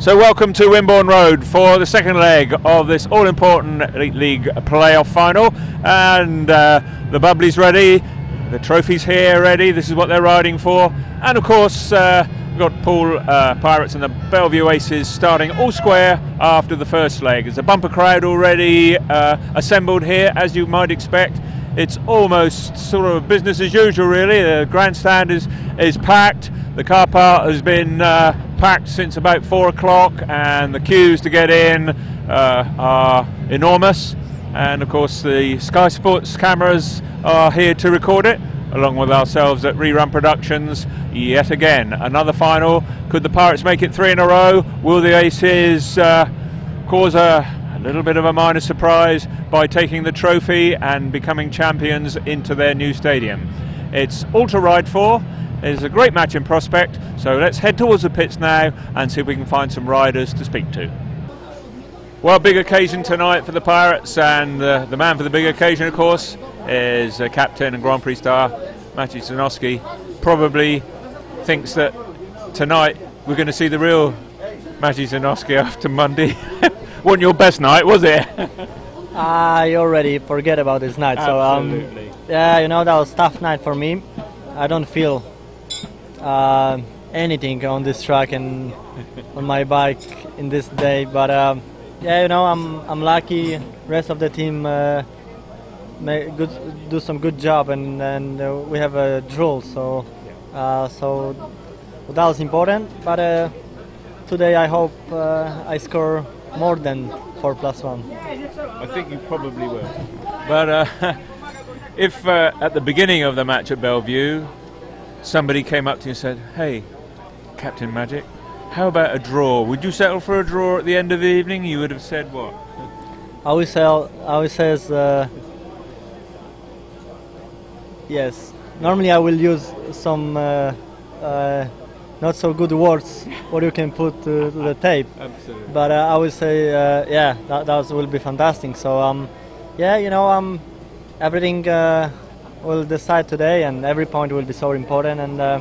So welcome to Wimborne Road for the second leg of this all-important league playoff final, and uh, the bubbly's ready, the trophy's here ready. This is what they're riding for, and of course uh, we've got Poole uh, Pirates and the Belle Vue Aces starting all square after the first leg. There's a bumper crowd already uh, assembled here, as you might expect. It's almost sort of business as usual, really. The grandstand is is packed. The car park has been uh, packed since about four o'clock, and the queues to get in uh, are enormous. And of course, the Sky Sports cameras are here to record it, along with ourselves at Rerun Productions. Yet again, another final. Could the Pirates make it three in a row? Will the Aces uh, cause a, a little bit of a minor surprise by taking the trophy and becoming champions into their new stadium? It's all to ride for. It's a great match in prospect, so let's head towards the pits now and see if we can find some riders to speak to. Well, big occasion tonight for the Pirates, and uh, the man for the big occasion, of course, is uh, captain and Grand Prix star Maciej Janowski. Probably thinks that tonight we're going to see the real Maciej Janowski after Monday. Wasn't your best night, was it? I already forget about this night, so um, yeah, you know that was tough night for me. I don't feel uh, anything on this track and on my bike in this day. But um, yeah, you know, I'm I'm lucky. Rest of the team uh, good do some good job, and and uh, we have a drill. So uh, so that was important. But uh, today I hope uh, I score more than four plus one. I think you probably will. But if at the beginning of the match at Belle Vue, somebody came up to you and said, "Hey, Captain Magic, how about a draw? Would you settle for a draw at the end of the evening?" You would have said what? I always say, I always says, uh, yes. Normally, I will use some uh, uh, not so good words what you can put to, to the tape. Absolutely. But uh, I would say, uh, yeah, that, that will be fantastic. So, um, yeah, you know, um, everything uh, will decide today, and every point will be so important. And uh,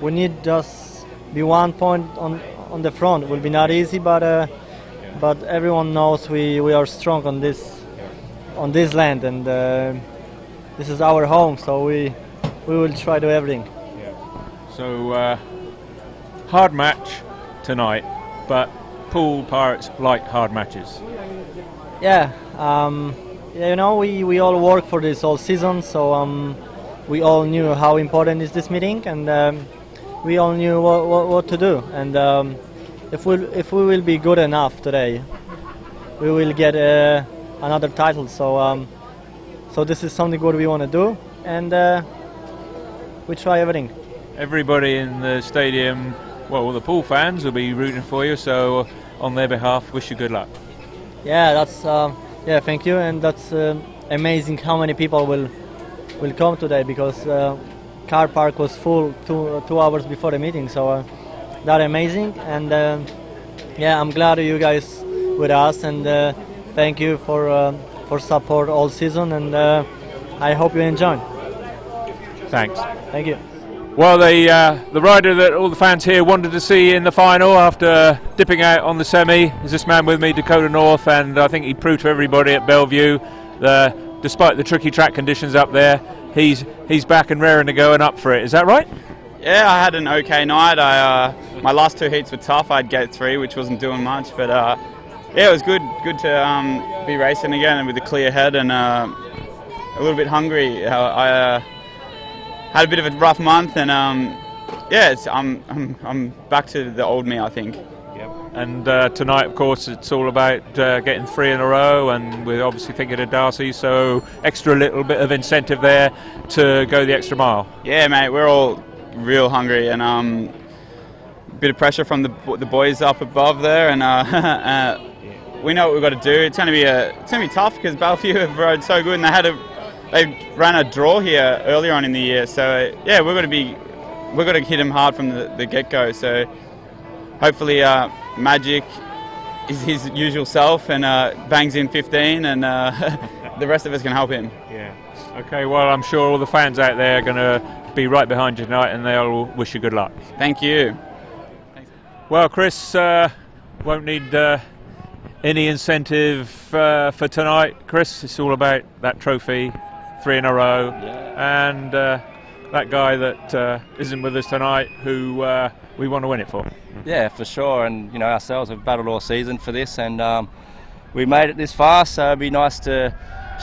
we need just be one point on on the front. It will be not easy, but uh, but everyone knows we, we are strong on this on this land, and uh, this is our home. So we we will try to do everything. So uh, hard match tonight, but Poole Pirates like hard matches. Yeah. Um, yeah, you know, we, we all work for this all season, so um, we all knew how important is this meeting, and um, we all knew what, what, what to do. And um, if we if we will be good enough today, we will get uh, another title. So um, so this is something good we want to do, and uh, we try everything. Everybody in the stadium, well, all the Poole fans will be rooting for you. So on their behalf, wish you good luck. Yeah, that's. Uh, yeah, thank you, and that's uh, amazing how many people will will come today because uh, car park was full two two hours before the meeting, so uh, that amazing. And uh, yeah, I'm glad you guys with us, and uh, thank you for uh, for support all season, and I hope you enjoy. Thanks. Thank you. Well, the uh, the rider that all the fans here wanted to see in the final after dipping out on the semi is this man with me, Dakota North, and I think he proved to everybody at Belle Vue that despite the tricky track conditions up there, he's he's back and raring to go and up for it. Is that right? Yeah, I had an okay night. I uh, my last two heats were tough. I had gate three, which wasn't doing much, but uh, yeah, it was good. Good to um, be racing again with a clear head and uh, a little bit hungry. I had a bit of a rough month, and um, yeah, I'm, I'm, I'm back to the old me, I think. Yep. And uh, tonight, of course, it's all about uh, getting three in a row, and we're obviously thinking of Darcy, so extra little bit of incentive there to go the extra mile. Yeah, mate, we're all real hungry, and um, a bit of pressure from the the boys up above there, and uh, uh we know what we've got to do. It's going to be a it's going to be tough because Vue have rode so good, and they had a they ran a draw here earlier on in the year. So yeah, we're going to be we're going to hit them hard from the, the get go. So hopefully, uh, Magic is his usual self and uh, bangs in 15, and uh, the rest of us can help him. Yeah. Okay. Well, I'm sure all the fans out there are going to be right behind you tonight, and they'll wish you good luck. Thank you. Well, Chris. Uh, won't need uh, any incentive uh, for tonight, Chris. It's all about that trophy, three in a row, Yeah. and uh, that guy that uh, not with us tonight, who uh, we want to win it for. Yeah, for sure. And you know, ourselves have battled all season for this, and um, we made it this far. So it'd be nice to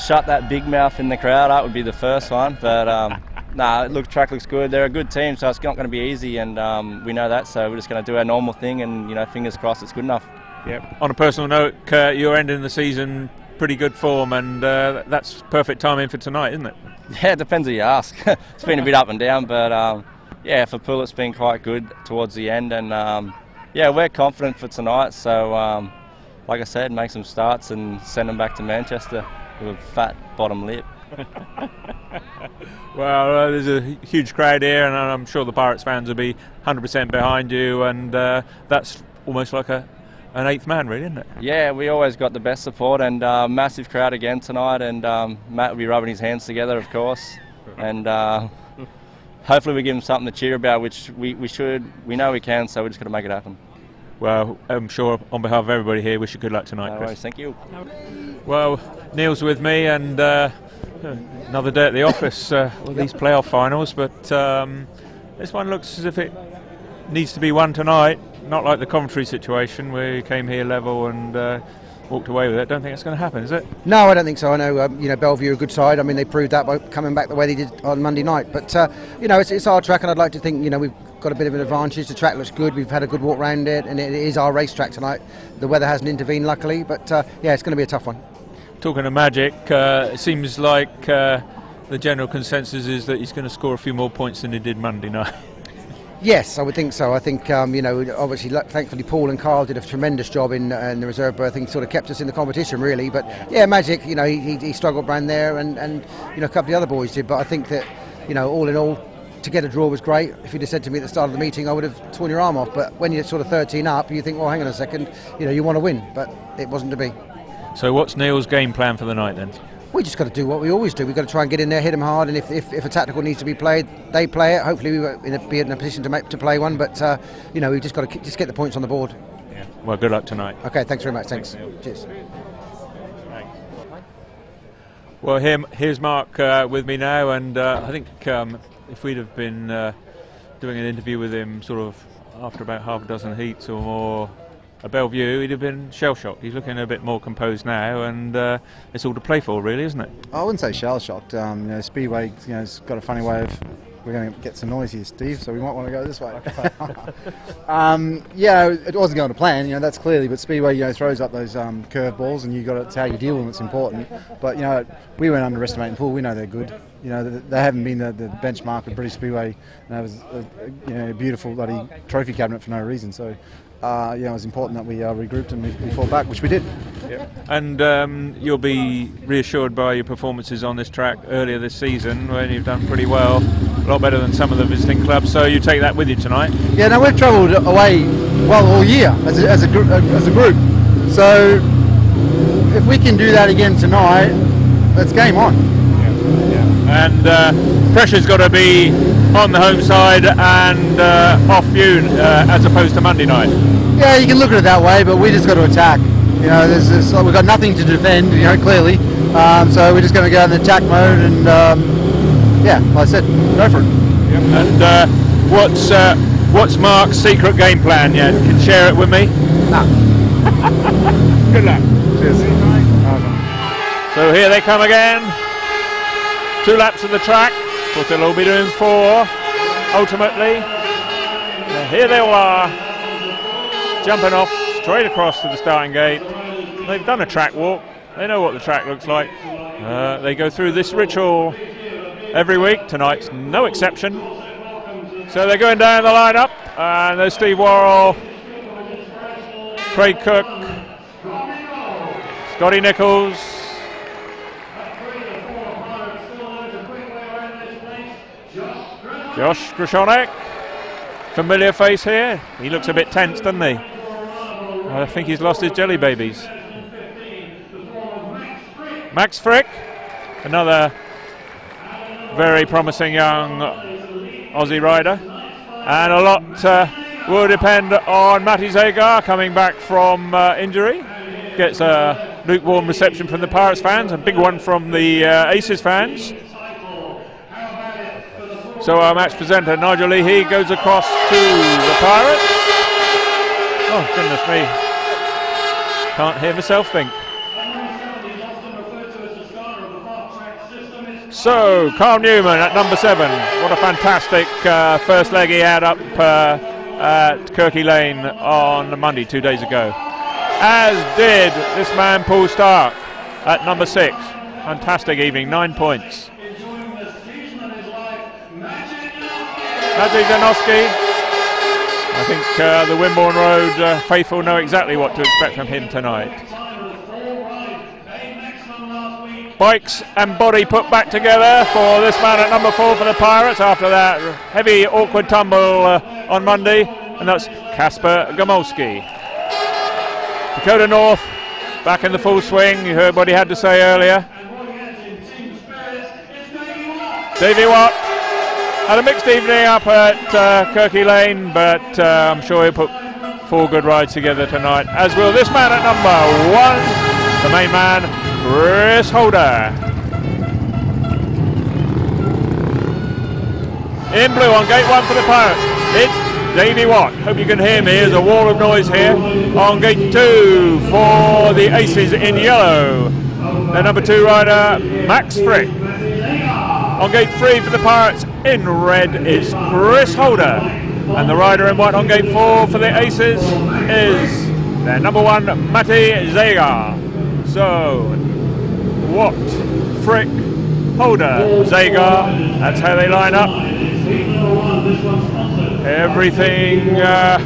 shut that big mouth in the crowd. That would be the first one. But um, nah, look, track looks good. They're a good team, so it's not going to be easy, and um, we know that. So we're just going to do our normal thing, and you know, fingers crossed, it's good enough. Yep. On a personal note, Kurt, you're ending the season pretty good form, and uh, that's perfect timing for tonight, isn't it? Yeah, it depends who you ask. it's been a bit up and down, but um, yeah, for Poole it's been quite good towards the end, and um, yeah, we're confident for tonight. So, um, like I said, make some starts and send them back to Manchester with a fat bottom lip. Well, uh, there's a huge crowd here, and I'm sure the Pirates fans will be 100% behind you, and uh, that's almost like a an eighth man, really, isn't it? Yeah, we always got the best support and uh, massive crowd again tonight, and um, Matt will be rubbing his hands together, of course, and uh, hopefully we give him something to cheer about, which we, we should, we know we can, so we're just going to make it happen. Well, I'm sure on behalf of everybody here, wish you good luck tonight, No Chris. thank you. Well, Neil's with me, and uh, another day at the office uh, with these playoff finals. But um, this one looks as if it needs to be won tonight. Not like the Coventry situation where you came here level and uh, walked away with it. Don't think it's going to happen, is it? No, I don't think so. I know um, you know Belle Vue are a good side. I mean, they proved that by coming back the way they did on Monday night. But uh, you know, it's, it's our track, and I'd like to think you know we've got a bit of an advantage. The track looks good. We've had a good walk round it, and it is our racetrack tonight. The weather hasn't intervened, luckily. But uh, yeah, it's going to be a tough one. Talking of Magic, uh, it seems like uh, the general consensus is that he's going to score a few more points than he did Monday night. Yes, I would think so. I think um, you know, obviously, thankfully, Paul and Kyle did a tremendous job in, uh, in the reserve berthing, sort of kept us in the competition, really. But yeah, Magic, you know, he, he, struggled around there, and, and you know, a couple of the other boys did. But I think that, you know, all in all, to get a draw was great. If you'd have said to me at the start of the meeting, I would have torn your arm off. But when you're sort of 13 up, you think, well, hang on a second, you know, you want to win, but it wasn't to be. So, what's Neil's game plan for the night then? We just got to do what we always do. We've got to try and get in there, hit them hard, and if, if, if a tactical needs to be played, they play it. Hopefully, we won't be in a position to make, to play one. But uh, you know, we've just got to k- just get the points on the board. Well, good luck tonight. Okay, thanks very much. Thanks. Cheers. Well, here, here's Mark uh, with me now, and uh, I think um, if we'd have been uh, doing an interview with him sort of after about half a dozen heats or more at Belle Vue, he'd have been shell shocked. He's looking a bit more composed now, and uh, it's all to play for, really, isn't it? I wouldn't say shell shocked. Um, you know, Speedway, you know, has got a funny way of. We're going to get some noise here, Steve. So we might want to go this way. um, yeah, it wasn't going to plan. You know, that's clearly. But Speedway, you know, throws up those um, curve balls, and you got it's how you deal with them. It's important. But you know, we weren't underestimating Poole. We know they're good. You know, they, they haven't been the, the benchmark of British Speedway. And it was a, a, you know, a beautiful bloody trophy cabinet for no reason. So. Uh, know, it was important that we uh, regrouped and we, we fought back, which we did. And um, you'll be reassured by your performances on this track earlier this season when you've done pretty well, a lot better than some of the visiting clubs. So you take that with you tonight. Yeah, now we've travelled away well all year as a, as a, gr- as a group. So if we can do that again tonight, it's game on. Yeah, yeah. And uh, pressure's got to be on the home side and uh, off you uh, as opposed to Monday night. Yeah, you can look at it that way, but we just got to attack. You know, there's, we've got nothing to defend, you know, clearly. Um, so we're just going to go in the attack mode and, um, yeah, like I said, go for it. And uh, what's uh, what's Mark's secret game plan? Yeah, can you share it with me. No. Good luck. Cheers. So here they come again. Two laps of the track. Course, they'll be doing four. Ultimately, Now here they all are, jumping off straight across to the starting gate. They've done a track walk. They know what the track looks like. Uh, they go through this ritual every week. Tonight's no exception. So they're going down the lineup, and there's Steve Worrall, Craig Cook, Scotty Nicholls. Josh Grajczonek, familiar face here. He looks a bit tense, doesn't he? I think he's lost his jelly babies. Max Fricke, another very promising young Aussie rider, and a lot uh, will depend on Matty Zagar coming back from uh, injury. Gets a lukewarm reception from the Pirates fans, a big one from the uh, Aces fans. So our match presenter Nigel Leahy goes across to the Pirates. Oh goodness me! Can't hear myself think. So, Kyle Newman at number seven. What a fantastic uh, first leg he had up uh, at Kirky Lane on Monday, two days ago. As did this man, Paul Starke, at number six. Fantastic evening, nine points. Janowski. I think uh, the Wimborne Road uh, faithful know exactly what to expect from him tonight. Bikes and body put back together for this man at number four for the Pirates after that heavy, awkward tumble uh, on Monday, and that's Kacper Gomolski. Dakota North back in the full swing. You heard what he had to say earlier. Davey Watt had a mixed evening up at uh, Kirky Lane, but uh, I'm sure he'll put four good rides together tonight, as will this man at number one, the main man, Chris Holder. In blue on gate one for the Pirates. It's Davey Watt. Hope you can hear me. There's a wall of noise here. On gate two for the Aces in yellow. The number two rider, Max Fricke. On gate three for the Pirates in red is Chris Holder. And the rider in white on gate four for the Aces is their number one, Matty Zagar. So what Fricke, Holder, Zagar. That's how they line up. Everything uh,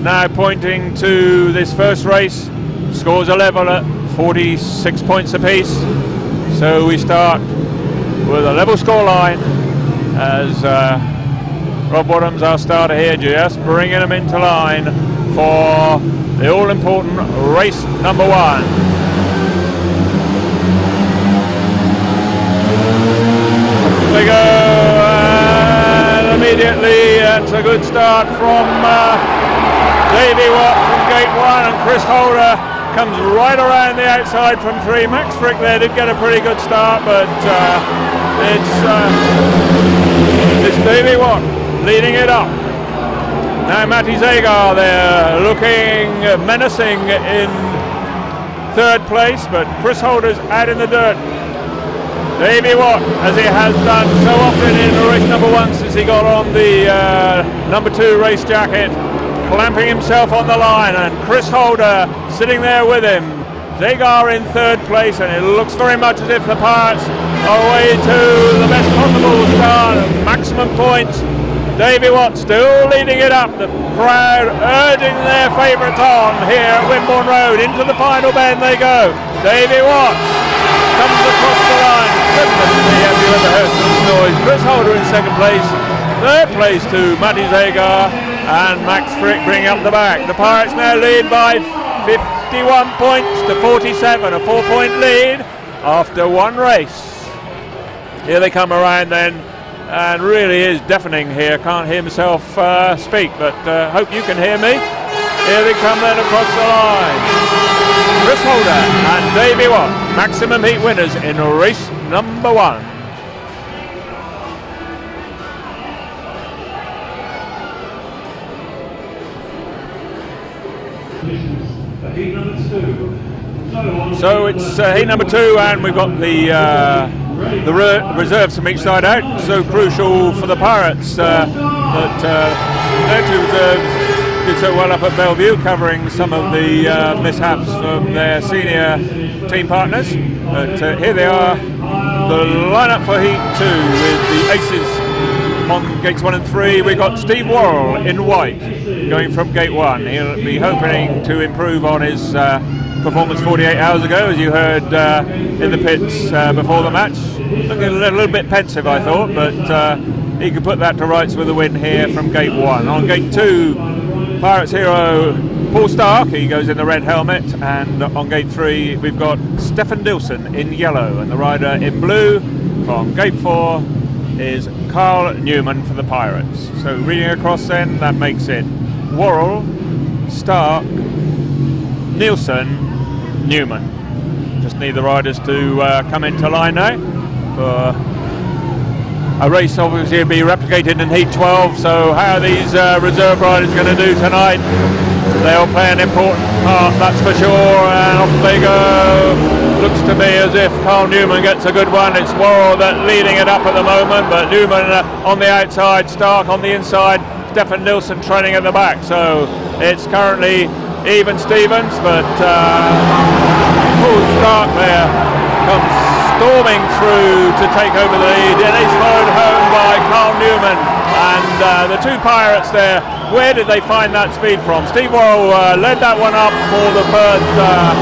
now pointing to this first race. Scores are level at 46 points apiece. So we start with a level score line as uh, Rob Wadhams, our starter here, just bringing them into line for the all-important race number one. we go. And immediately, it's a good start from uh, Davey Watt from gate one, and Chris Holder comes right around the outside from three. Max Fricke there did get a pretty good start, but uh, it's uh, it's Davey Watt leading it up. Now Matty Zagar there looking menacing in third place, but Chris Holder's out in the dirt. Davey Watt, as he has done so often in race number one since he got on the uh, number two race jacket, clamping himself on the line, and Chris Holder sitting there with him. Zagar in third place, and it looks very much as if the Pirates are away to the best possible start, maximum points. Davey Watt still leading it up. The crowd urging their favourites on here at Wimborne Road. Into the final bend they go. Davey Watt comes across the line. Goodness me, have you ever heard noise? Chris Holder in second place. Third place to Matty Zagar and Max Fricke bringing up the back. The Pirates now lead by 51 points to 47, a four-point lead after one race. Here they come around then, and really is deafening here. Can't hear myself uh, speak, but uh, hope you can hear me. Here they come then across the line. Chris Holder and Davey Watt, maximum heat winners in race number one. So it's uh, heat number two, and we've got the uh, the re reserves from each side out. So crucial for the Pirates uh, that uh, their two reserves did so well up at Belle Vue, covering some of the uh, mishaps from their senior team partners. But uh, here they are, the lineup for Heat 2 with the aces on gates 1 and 3. We've got Steve Worrall in white going from gate 1. He'll be hoping to improve on his uh, performance 48 hours ago, as you heard uh, in the pits uh, before the match. Looking a little, little bit pensive, I thought, but uh, he could put that to rights with a win here from gate 1. On gate 2, Pirates hero Paul Starke, he goes in the red helmet, and on gate three we've got Stefan Nielsen in yellow, and the rider in blue from gate four, is Kyle Newman for the Pirates. So reading across then, that makes it Worrall, Starke, Nielsen, Newman. Just need the riders to uh, come into line now for a race obviously will be replicated in Heat 12. So how are these uh, reserve riders going to do tonight? They'll play an important part, that's for sure. And off they go. Looks to me as if Kyle Newman gets a good one. It's Worrall that leading it up at the moment, but Newman uh, on the outside, Starke on the inside, Stefan Nielsen training at the back. So it's currently even Stevens, but uh, Starke there comes storming through to take over the lead. It is followed home by Kyle Newman and uh, the two Pirates there. Where did they find that speed from? Steve Worrall uh, led that one up for the first uh,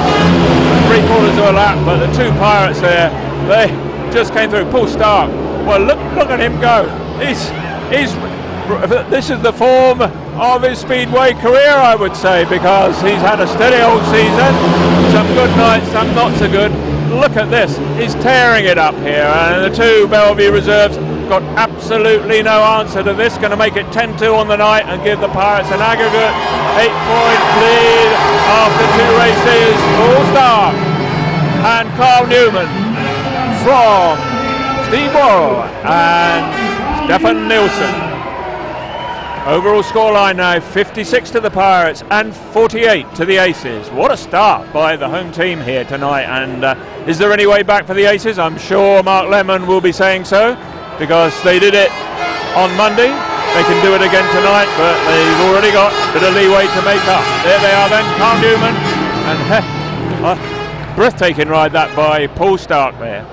three quarters of a lap, but the two Pirates there, they just came through. Paul Starke, well, look, look at him go. He's, he's, this is the form of his speedway career, I would say, because he's had a steady old season, some good nights, some not so good. Look at this, he's tearing it up here, and the two Belle Vue reserves got absolutely no answer to this. Going to make it 10-2 on the night and give the Pirates an aggregate eight-point lead after two races. All Star and Kyle Newman from Steve Worrall and Stefan Nielsen. Overall scoreline now 56 to the Pirates and 48 to the Aces. What a start by the home team here tonight. And uh, is there any way back for the Aces? I'm sure Mark Lemon will be saying so because they did it on Monday. They can do it again tonight, but they've already got a bit of leeway to make up. There they are then, Kyle Newman, and heh, breathtaking ride that by Paul Starke there.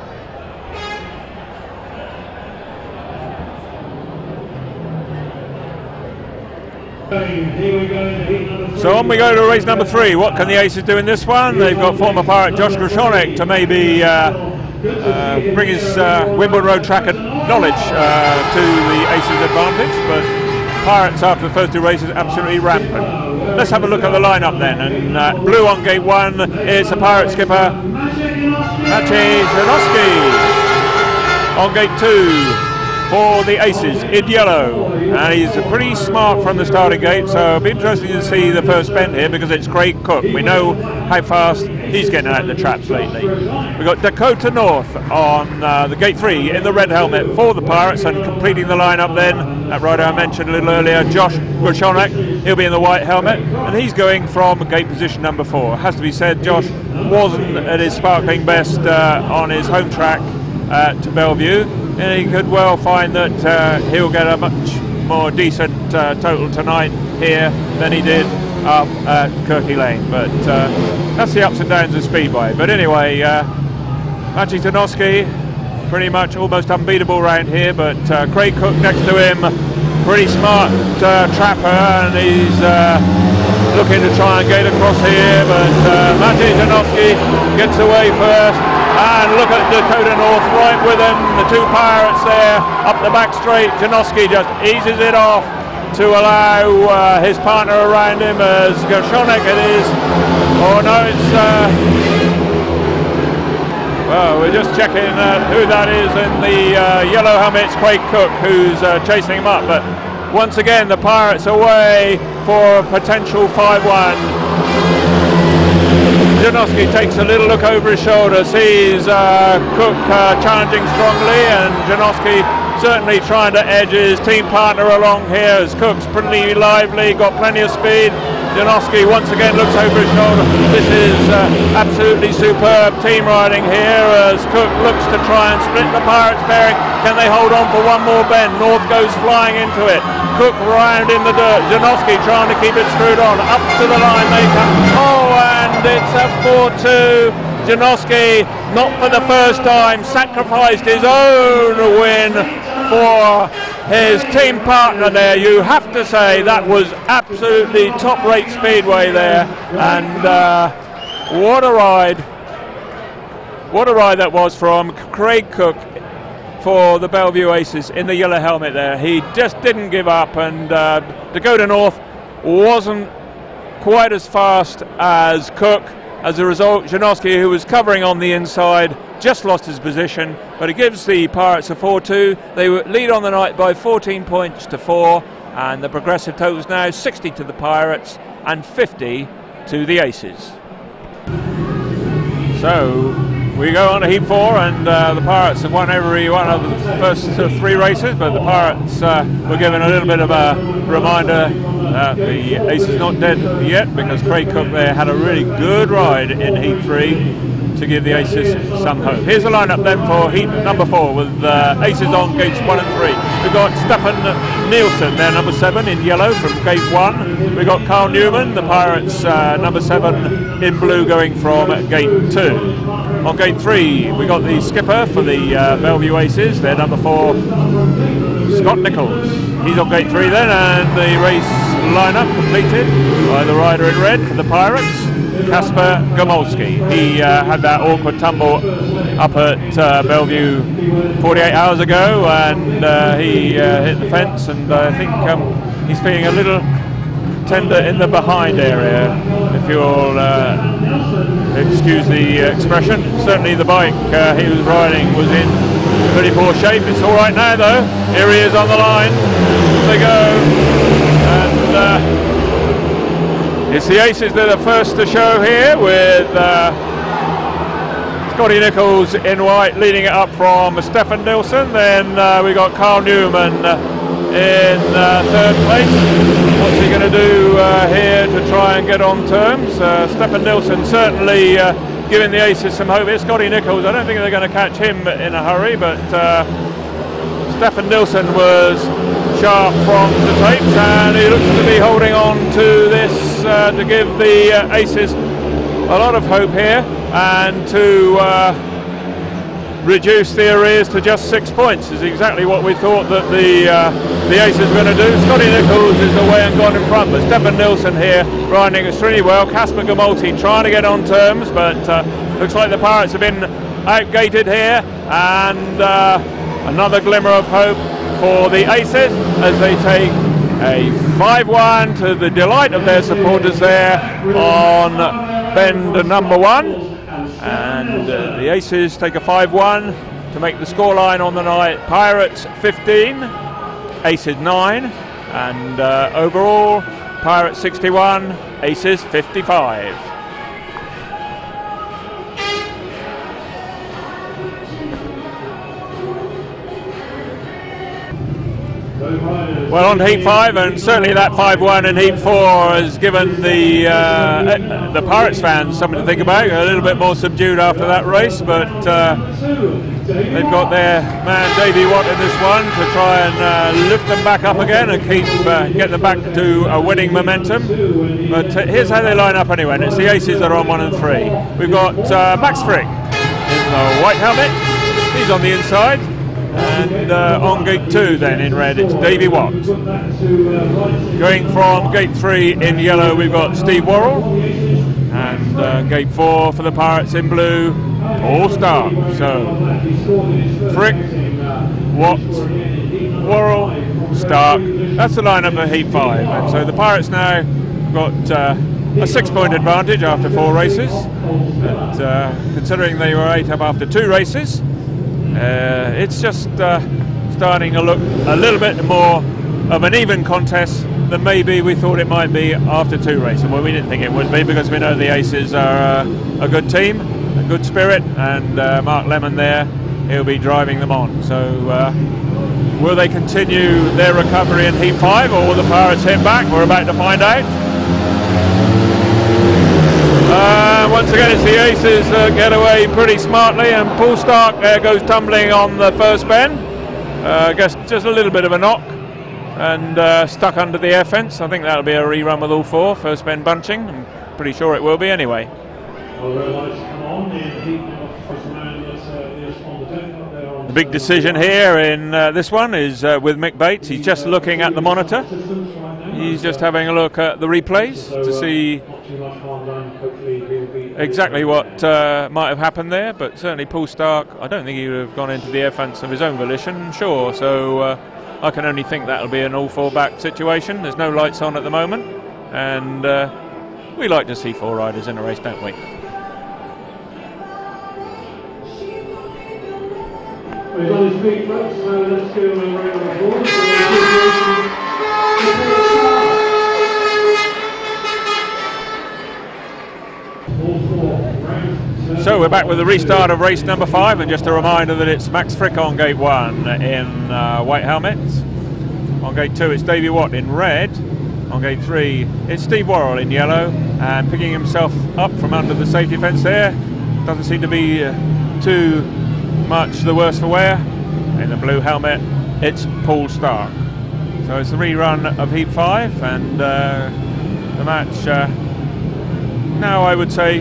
So on we go to race number three. What can the Aces do in this one? They've got former pirate Josh Grajczonek to maybe uh, uh, bring his uh, Wimborne Road track knowledge uh, to the Aces' advantage, but Pirates after the first two races absolutely rampant. Let's have a look at the lineup then. And uh, blue on gate one is the Pirate skipper Maciej Janowski. On gate two, for the Aces in yellow. And he's pretty smart from the starting gate, so it'll be interesting to see the first bend here because it's Craig Cook. We know how fast he's getting out of the traps lately. We've got Dakota North on uh, the gate three in the red helmet for the Pirates and completing the lineup then, that rider I mentioned a little earlier, Josh Grajczonek. He'll be in the white helmet and he's going from gate position number four. Has to be said, Josh wasn't at his sparkling best uh, on his home track at Belle Vue and he could well find that uh, he'll get a much more decent uh, total tonight here than he did up at Kirky Lane. But uh, that's the ups and downs of Speedway. But anyway, uh, Maciej Janowski, pretty much almost unbeatable round here, but uh, Craig Cook next to him, pretty smart uh, trapper, and he's uh, looking to try and get across here, but uh, Maciej gets away first. And look at Dakota North right with him. The two Pirates there up the back straight. Janowski just eases it off to allow uh, his partner around him as Grajczonek it is. Oh no, it's... Uh, well, we're just checking uh, who that is in the uh, yellow helmet. It's Craig Cook who's uh, chasing him up. But once again, the Pirates away for a potential 5-1. Janowski takes a little look over his shoulder, sees uh, Cook uh, challenging strongly, and Janowski certainly trying to edge his team partner along here as Cook's pretty lively, got plenty of speed. Janowski once again looks over his shoulder. This is uh, absolutely superb team riding here as Cook looks to try and split the Pirates bearing. Can they hold on for one more bend? North goes flying into it. Cook round in the dirt. Janowski trying to keep it screwed on. Up to the line they come. Oh, and it's a 4-2. Janowski, not for the first time, sacrificed his own win for his team partner there. You have to say that was absolutely top-rate speedway there, and uh, what a ride! What a ride that was from Craig Cook for the Belle Vue Aces in the yellow helmet there. He just didn't give up, and uh, Dakota North wasn't quite as fast as Cook. As a result, Janowski, who was covering on the inside, just lost his position, but it gives the Pirates a 4-2. They lead on the night by 14 points to 4, and the progressive totals now 60 to the Pirates and 50 to the Aces. So we go on to heat four, and uh, the Pirates have won every one of the first three races, but the Pirates uh, were given a little bit of a reminder that the ace is not dead yet because Craig Cook there had a really good ride in heat three to give the aces some hope. Here's the lineup then for heat number four with uh, aces on gates one and three. We've got Stefan Nielsen there, number seven in yellow from gate one. We've got Kyle Newman, the Pirates uh, number seven in blue going from gate two. On gate three, we got the skipper for the uh, Belle Vue Aces, they're number four, Scott Nicholls. He's on gate three then, and the race lineup completed by the rider in red for the Pirates. Kacper Gomolski. He uh, had that awkward tumble up at uh, Belle Vue 48 hours ago and uh, he uh, hit the fence and I think um, he's feeling a little tender in the behind area, if you'll uh, excuse the expression. Certainly the bike uh, he was riding was in pretty poor shape. It's all right now though. Here he is on the line. They go. And it's the Aces that are first to show here with uh, Scotty Nicholls in white leading it up from Stefan Nielsen. Then uh, we got Kyle Newman in uh, third place. What's he going to do uh, here to try and get on terms? Uh, Stefan Nielsen certainly uh, giving the Aces some hope. It's Scotty Nicholls. I don't think they're going to catch him in a hurry, but Stefan Nielsen was sharp from the tapes and he looks to be holding on to this uh, to give the uh, Aces a lot of hope here and to uh, reduce the arrears to just six points is exactly what we thought that the uh, the Aces were going to do. Scotty Nicholls is away and gone in front, but Stefan Nielsen here riding extremely well. Kacper Gomolski trying to get on terms, but uh, looks like the Pirates have been outgated here and uh, another glimmer of hope for the Aces as they take a 5-1 to the delight of their supporters there on bend number one. And uh, the Aces take a 5-1 to make the scoreline on the night. Pirates 15, Aces 9, and uh, overall Pirates 61, Aces 55. Well, on heat five, and certainly that five-one in heat four has given the uh, the Pirates fans something to think about. A little bit more subdued after that race, but uh, they've got their man Davey Watt in this one to try and uh, lift them back up again and keep uh, get them back to a winning momentum. But uh, here's how they line up anyway. And it's the Aces that are on one and three. We've got uh, Max Fricke in the white helmet. He's on the inside. And uh, on gate two, then in red, it's Davey Watt. Going from gate three in yellow, we've got Steve Worrall. And uh, gate four for the Pirates in blue, Paul Starke. So Fricke, Watt, Worrall, Starke. That's the lineup for Heat 5. And so the Pirates now got uh, a six point advantage after four races. But uh, considering they were eight up after two races, uh, it's just uh, starting to look a little bit more of an even contest than maybe we thought it might be after two races. Well, we didn't think it would be because we know the Aces are uh, a good team, a good spirit, and uh, Mark Lemon there, he'll be driving them on. So, uh, will they continue their recovery in Heat 5 or will the Pirates head back? We're about to find out. Uh, once again, it's the Aces that get away pretty smartly, and Paul Starke there goes tumbling on the first bend. Uh, I guess just a little bit of a knock and uh, stuck under the air fence. I think that'll be a rerun with all four. First bend bunching. I'm pretty sure it will be anyway. The big decision here in uh, this one is uh, with Mick Bates. He's just looking at the monitor. He's just having a look at the replays to see exactly what uh, might have happened there, but certainly Paul Starke, I don't think he would have gone into the air fence of his own volition, sure. So uh, I can only think that'll be an all four back situation. There's no lights on at the moment, and uh, we like to see four riders in a race, don't we? He's on his feet, so let's give him a round of applause. the All So we're back with the restart of race number five, and just a reminder that it's Max Fricke on gate one in uh, white helmet. On gate two, it's Davey Watt in red. On gate three, it's Steve Worrall in yellow, and picking himself up from under the safety fence there. Doesn't seem to be uh, too much the worse for wear. In the blue helmet, it's Paul Starke. So it's the rerun of Heat 5, and uh, the match uh, now, I would say,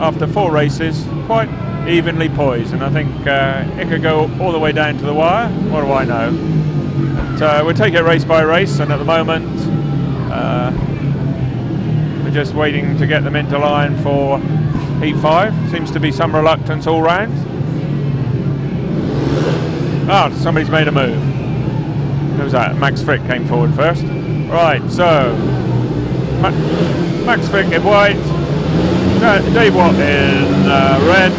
after four races, quite evenly poised, and I think uh, it could go all the way down to the wire. What do I know? But, uh, we'll take it race by race, and at the moment, uh, we're just waiting to get them into line for Heat 5. Seems to be some reluctance all round. Ah, somebody's made a move. Who was that? Max Fricke came forward first. Right, so Ma- Max Fricke in white, Dave Watt in uh, red,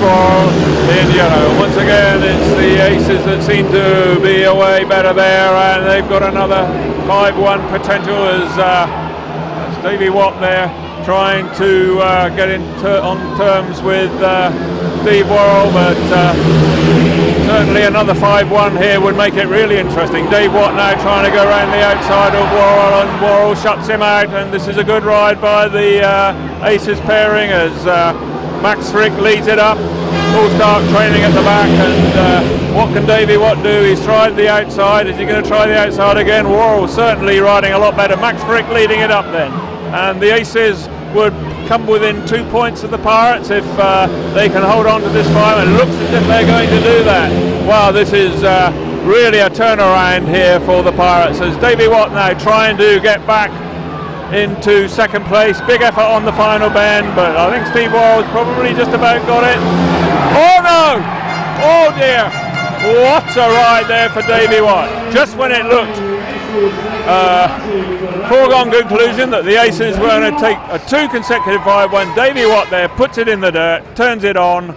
Worrall in yellow. Once again, it's the Aces that seem to be away better there, and they've got another 5-1 potential as, uh, Davey Watt there trying to uh, get into on terms with uh, Steve Worrall, but uh, certainly another 5-1 here would make it really interesting. Dave Watt now trying to go around the outside of Worrall, and Worrall shuts him out, and this is a good ride by the uh, Aces pairing as uh, Max Fricke leads it up. Full start training at the back, and uh, what can Davey Watt do? He's tried the outside. Is he going to try the outside again? Worrall certainly riding a lot better. Max Fricke leading it up then, and the Aces would come within two points of the Pirates if uh, they can hold on to this. And it looks as if they're going to do that. Wow, this is uh, really a turnaround here for the Pirates as Davey Watt now trying to get back into second place. Big effort on the final bend, but I think Steve Worrall's probably just about got it. Oh no! Oh dear! What a ride there for Davey Watt. Just when it looked uh, foregone conclusion that the Aces were going to take a two consecutive 5-1. Davey Watt there puts it in the dirt, turns it on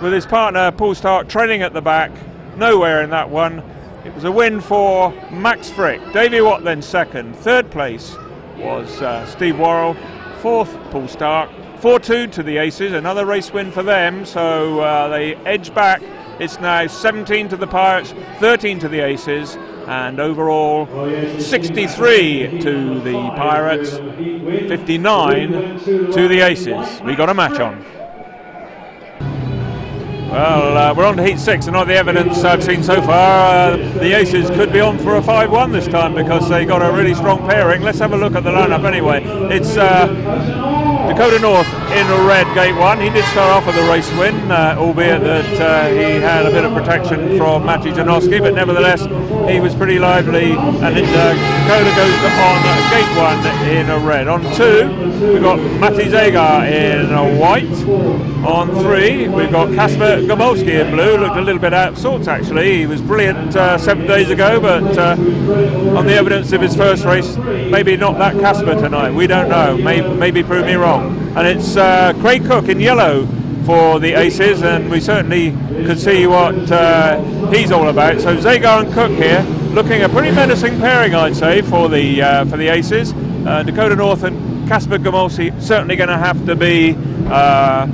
with his partner Paul Starke trailing at the back. Nowhere in that one. It was a win for Max Fricke. Davey Watt then second. Third place was uh, Steve Worrall. Fourth, Paul Starke. 4-2 to the Aces. Another race win for them. So uh, they edge back. It's now 17 to the Pirates, 13 to the Aces and overall 63 to the Pirates, 59 to the Aces. We got a match on. Well, uh, we're on to Heat 6 and all the evidence I've seen so far, uh, the Aces could be on for a 5-1 this time because they got a really strong pairing. Let's have a look at the lineup anyway. It's uh, Dakota North in red gate one. He did start off with a race win, uh, albeit that uh, he had a bit of protection from Matty Janowski, but nevertheless he was pretty lively. And it, uh, Dakota goes on gate one in a red. On two, we've got Matty Zagar in a white. On three, we've got Kacper Gomolski in blue. Looked a little bit out of sorts actually. He was brilliant uh, seven days ago, but uh, on the evidence of his first race, maybe not that Kacper tonight. We don't know. Maybe, maybe prove me wrong. And it's uh, Craig Cook in yellow for the Aces, and we certainly could see what uh, he's all about. So Zagar and Cook here, looking a pretty menacing pairing, I'd say, for the uh, for the Aces. Uh, Dakota North and Kacper Gomolski certainly going to have to be uh,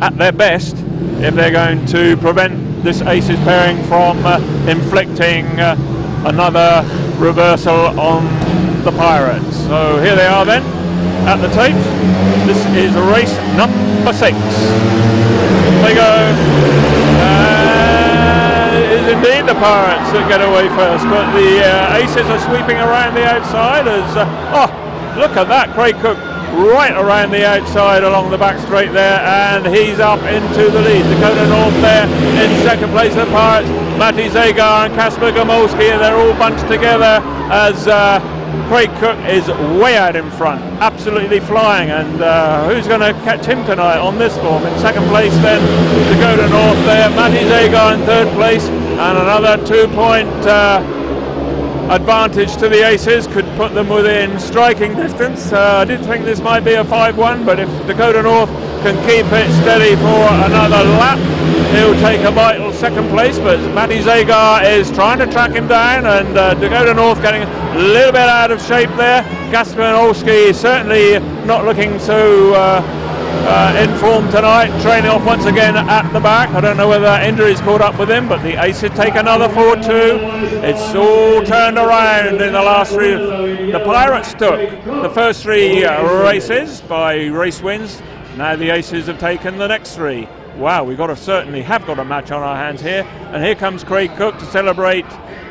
at their best if they're going to prevent this Aces pairing from uh, inflicting another reversal on the Pirates. So here they are then at the tape. This is race number six. They go. It is indeed the Pirates that get away first, but the uh, Aces are sweeping around the outside as. Uh, oh, look at that, Craig Cook right around the outside along the back straight there and he's up into the lead. Dakota North there in second place the Pirates. Matty Zagar and Kacper Gomolski they're all bunched together as uh, Craig Cook is way out in front, absolutely flying and uh, who's going to catch him tonight on this form? In second place then Dakota North there, Matty Zagar in third place and another two point uh, advantage to the Aces could put them within striking distance. Uh, I did think this might be a 5-1, but if Dakota North can keep it steady for another lap, he'll take a vital second place, but Matty Zagar is trying to track him down, and uh, Dakota North getting a little bit out of shape there. Kacper Gomolski certainly not looking so uh, uh, in form tonight, training off once again at the back. I don't know whether that injury's caught up with him, but the Aces take another 4 2. It's all turned around in the last three. The Pirates took the first three uh, races by race wins. Now the Aces have taken the next three. Wow, we've got to certainly have got a match on our hands here. And here comes Craig Cook to celebrate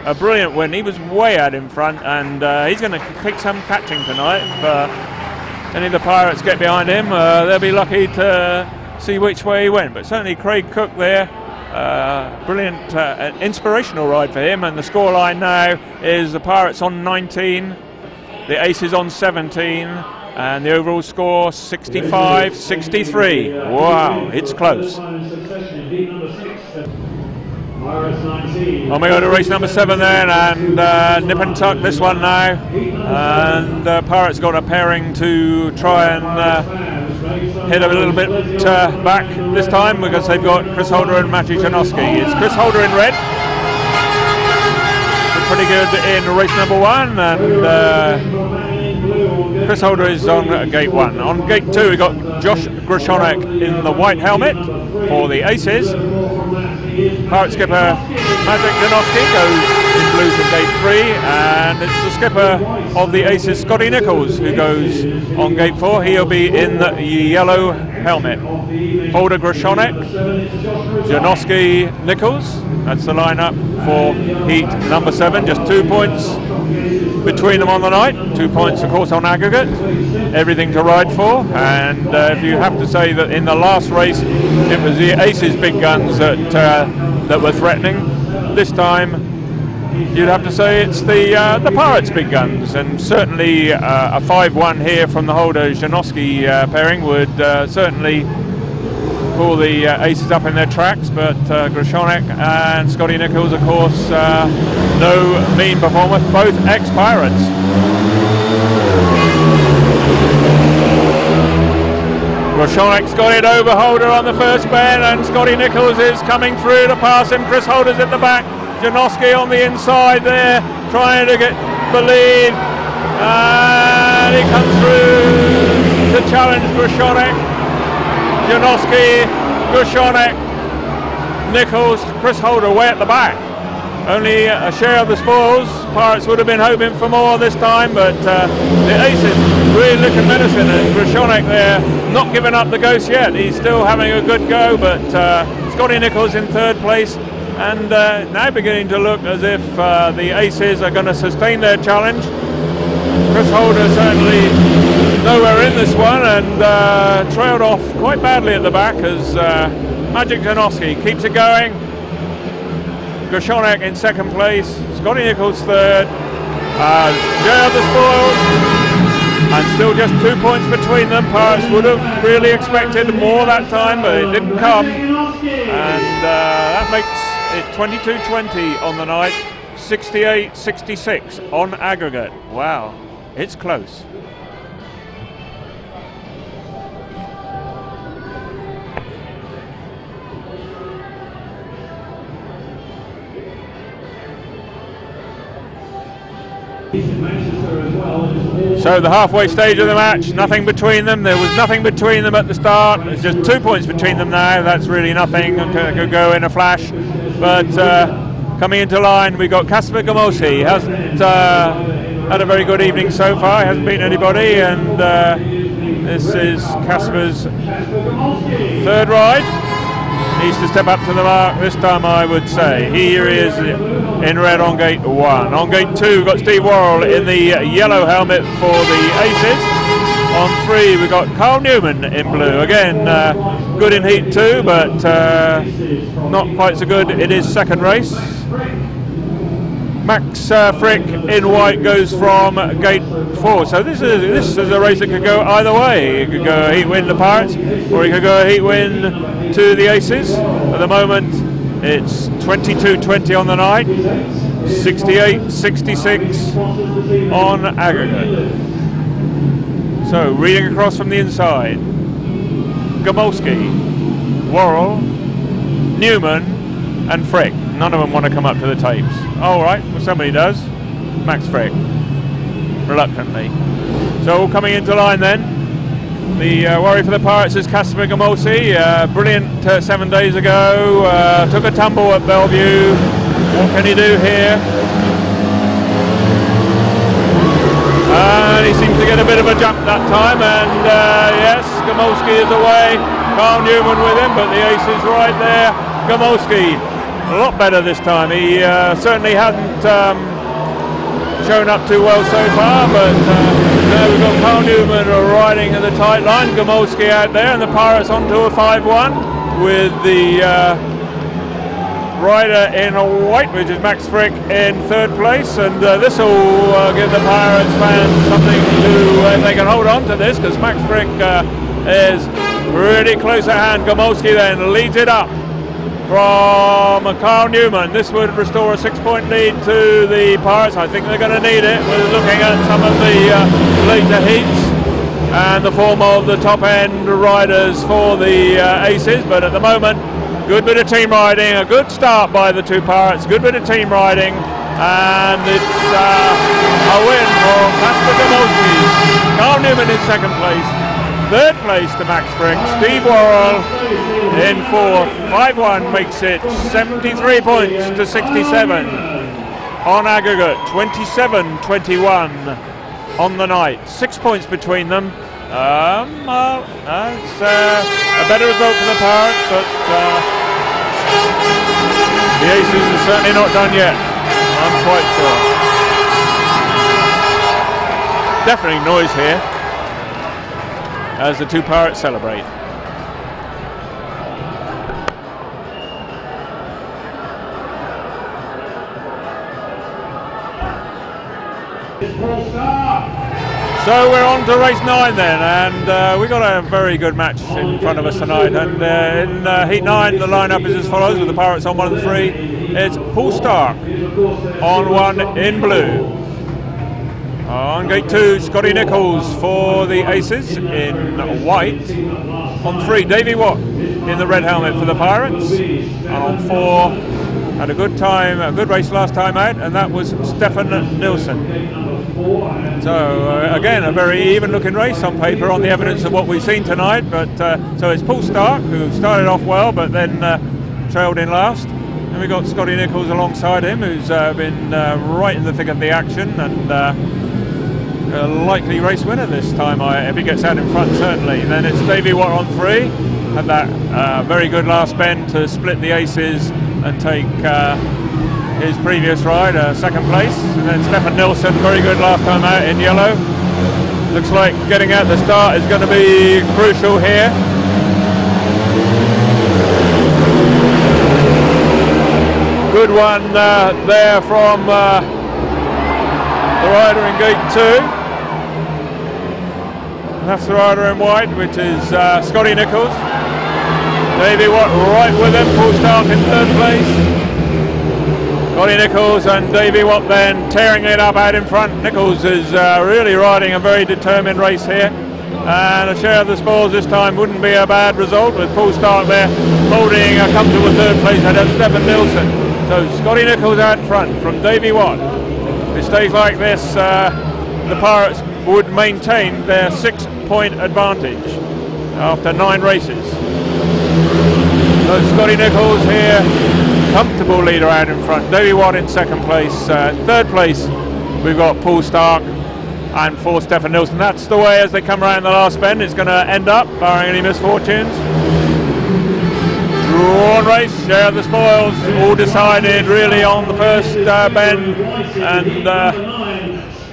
a brilliant win. He was way out in front, and uh, he's going to pick some catching tonight. If, any of the Pirates get behind him, uh, they'll be lucky to see which way he went. But certainly Craig Cook there, uh, brilliant, uh, inspirational ride for him. And the scoreline now is the Pirates on 19, the Aces on 17, and the overall score 65 63. Wow, it's close. And we go to race number seven then, and uh, nip and tuck this one now. And uh, Pirates got a pairing to try and uh, hit a little bit uh, back this time because they've got Chris Holder and Matthew Janowski. It's Chris Holder in red. Pretty good in race number one, and uh, Chris Holder is on gate one. On gate two, we've got Josh Grajczonek in the white helmet for the Aces. Pirate skipper Magic Janowski goes in blue from gate three, and it's the skipper of the Aces, Scotty Nicholls, who goes on gate four. He'll be in the yellow helmet. Holder Grajczonek, Janowski Nicholls. That's the lineup for heat number seven. Just two points between them on the night. Two points, of course, on aggregate. Everything to ride for. And uh, if you have to say that in the last race, it was the Aces big guns that uh, that were threatening. This time, you'd have to say it's the uh, the Pirates big guns. And certainly uh, a 5-1 here from the Holder Janowski uh, pairing would uh, certainly pull the uh, aces up in their tracks, but uh, Grajczonek and Scotty Nicholls, of course, uh, no mean performance, both ex-Pirates. Grajczonek's got it over Holder on the first bend, and Scotty Nicholls is coming through to pass him. Chris Holder's at the back. Janowski on the inside there, trying to get the lead. And he comes through to challenge Grajczonek. Janowski, Grajczonek, Nicholls, Chris Holder way at the back. Only a share of the spoils. Pirates would have been hoping for more this time, but uh, the aces really looking menacing. And Grajczonek there, not giving up the ghost yet. He's still having a good go, but uh, Scotty Nicholls in third place, and uh, now beginning to look as if uh, the aces are going to sustain their challenge. Chris Holder certainly nowhere in this one and uh, trailed off quite badly at the back as uh, Magic Janowski keeps it going. Grajczonek in second place, Scotty Nicholls third, uh, Jay the spoils, and still just two points between them. Pirates would have really expected more that time, but it didn't come. And uh, that makes it 22-20 on the night, 68-66 on aggregate. Wow, it's close. So the halfway stage of the match, nothing between them. There was nothing between them at the start. There's just two points between them now. That's really nothing. Could go in a flash. But uh, coming into line, we've got Kacper Gomolski. Hasn't uh, had a very good evening so far. He hasn't beaten anybody, and uh, this is Kacper's third ride He needs to step up to the mark this time, I would say. Here he is in red on gate one. On gate two, we've got Steve Worrall in the yellow helmet for the Aces. On three, we've got Kyle Newman in blue. Again, uh, good in heat two, but uh, not quite so good in his second race. Max uh, Fricke in white goes from gate four. So this is this is a race that could go either way. It could go a heat win the Pirates, or it could go a heat win to the Aces. At the moment, it's 22-20 on the night, 68-66 on aggregate. So reading across from the inside, Gomolski, Worrall, Newman, and Fricke. None of them want to come up to the tapes. All right, well somebody does. Max Fricke, reluctantly. So all coming into line then. The uh, worry for the Pirates is Kacper Gomolski. Uh, brilliant uh, seven days ago. Uh, took a tumble at Belle Vue. What can he do here? And he seems to get a bit of a jump that time. And uh, yes, Gomolski is away. Kyle Newman with him, but the ace is right there. Gomolski, a lot better this time. He uh, certainly hadn't um, shown up too well so far, but now we've got Kyle Newman riding in the tight line. Gomolski out there, and the Pirates onto a 5-1 with the uh, rider in white, which is Max Fricke in third place, and uh, this will uh, give the Pirates fans something to, if they can hold on to this, because Max Fricke uh, is pretty close at hand. Gomolski then leads it up from Kyle Newman. This would restore a six-point lead to the Pirates. I think they're going to need it. We're looking at some of the uh, later heats and the form of the top-end riders for the uh, Aces, but at the moment Good bit of team riding, a good start by the two Pirates, good bit of team riding, and it's uh, a win for Kacper Gomolski. Kyle Newman in second place, third place to Max Fricke, Steve Worrall in fourth. 5-1 makes it 73 points to 67 on aggregate, 27-21 on the night. Six points between them. Um, well, that's uh, a better result for the Pirates, but uh, the Aces are certainly not done yet. I'm quite sure. Deafening noise here as the two Pirates celebrate. So we're on to race nine then, and uh, we've got a very good match in front of us tonight. And uh, in uh, heat nine, the lineup is as follows: with the Pirates on one and three, it's Paul Starke on one in blue. On gate two, Scotty Nicholls for the Aces in white. On three, Davey Watt in the red helmet for the Pirates. And on four, had a good time, a good race last time out, and that was Stefan Nielsen. So uh, again, a very even-looking race on paper on the evidence of what we've seen tonight. But uh, so it's Paul Starke who started off well, but then uh, trailed in last. And we've got Scotty Nicholls alongside him, who's uh, been uh, right in the thick of the action and uh, a likely race winner this time. I, if he gets out in front, certainly. Then it's Davey Watt on three. Had that very good last bend to split the aces and take his previous ride, uh, second place. And then Stefan Nielsen, very good last time out in yellow. Looks like getting out the start is going to be crucial here. Good one uh, there from uh, the rider in gate two. That's the rider in white, which is uh, Scotty Nicholls. Davey Watt right with him, Paul Starke in third place. Scotty Nicholls and Davey Watt then tearing it up out in front. Nicholls is uh, really riding a very determined race here. And a share of the spoils this time wouldn't be a bad result with Paul Starke there holding a comfortable third place ahead of Stefan Nielsen. So Scotty Nicholls out front from Davey Watt. Stays like this, uh, the Pirates would maintain their six point advantage after nine races. So Scotty Nicholls here comfortable leader out in front. Davey Watt in second place. Uh, third place, we've got Paul Starke and fourth, Stefan Nielsen. That's the way as they come around the last bend. It's going to end up, barring any misfortunes. Drawn race, share the spoils, all decided really on the first uh, bend. And uh,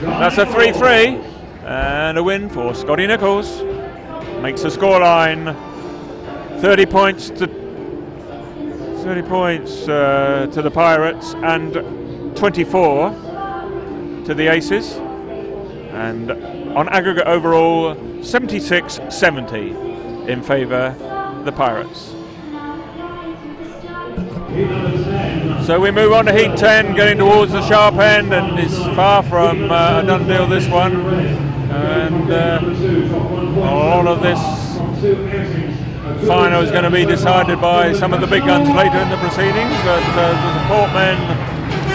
that's a 3-3 and a win for Scotty Nicholls. Makes the scoreline 30 points to 30 points uh, to the Pirates and 24 to the Aces. And on aggregate overall, 76-70 in favour the Pirates. So we move on to Heat 10, getting towards the sharp end, and it's far from uh, a done deal this one. And uh, a lot of this final is going to be decided by some of the big guns later in the proceedings, but uh, the support men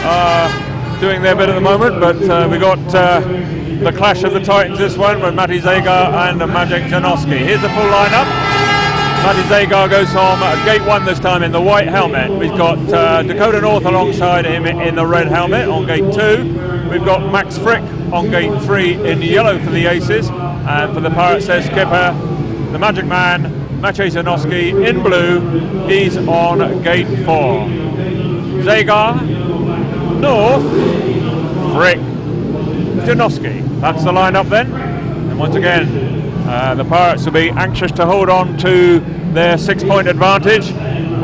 are doing their bit at the moment. But uh, we got uh, the clash of the titans this one with Matty Zagar and Maciej Janowski. Here's the full lineup. Matty Zagar goes home at gate one this time in the white helmet. We've got uh, Dakota North alongside him in the red helmet on gate two. We've got Max Fricke on gate three in yellow for the Aces. And for the Pirates, their skipper, the Magic Man, Maciej Janowski in blue. He's on gate four. Zagar, North, Fricke, Janowski. That's the lineup then. And once again, uh, the Pirates will be anxious to hold on to their six-point advantage.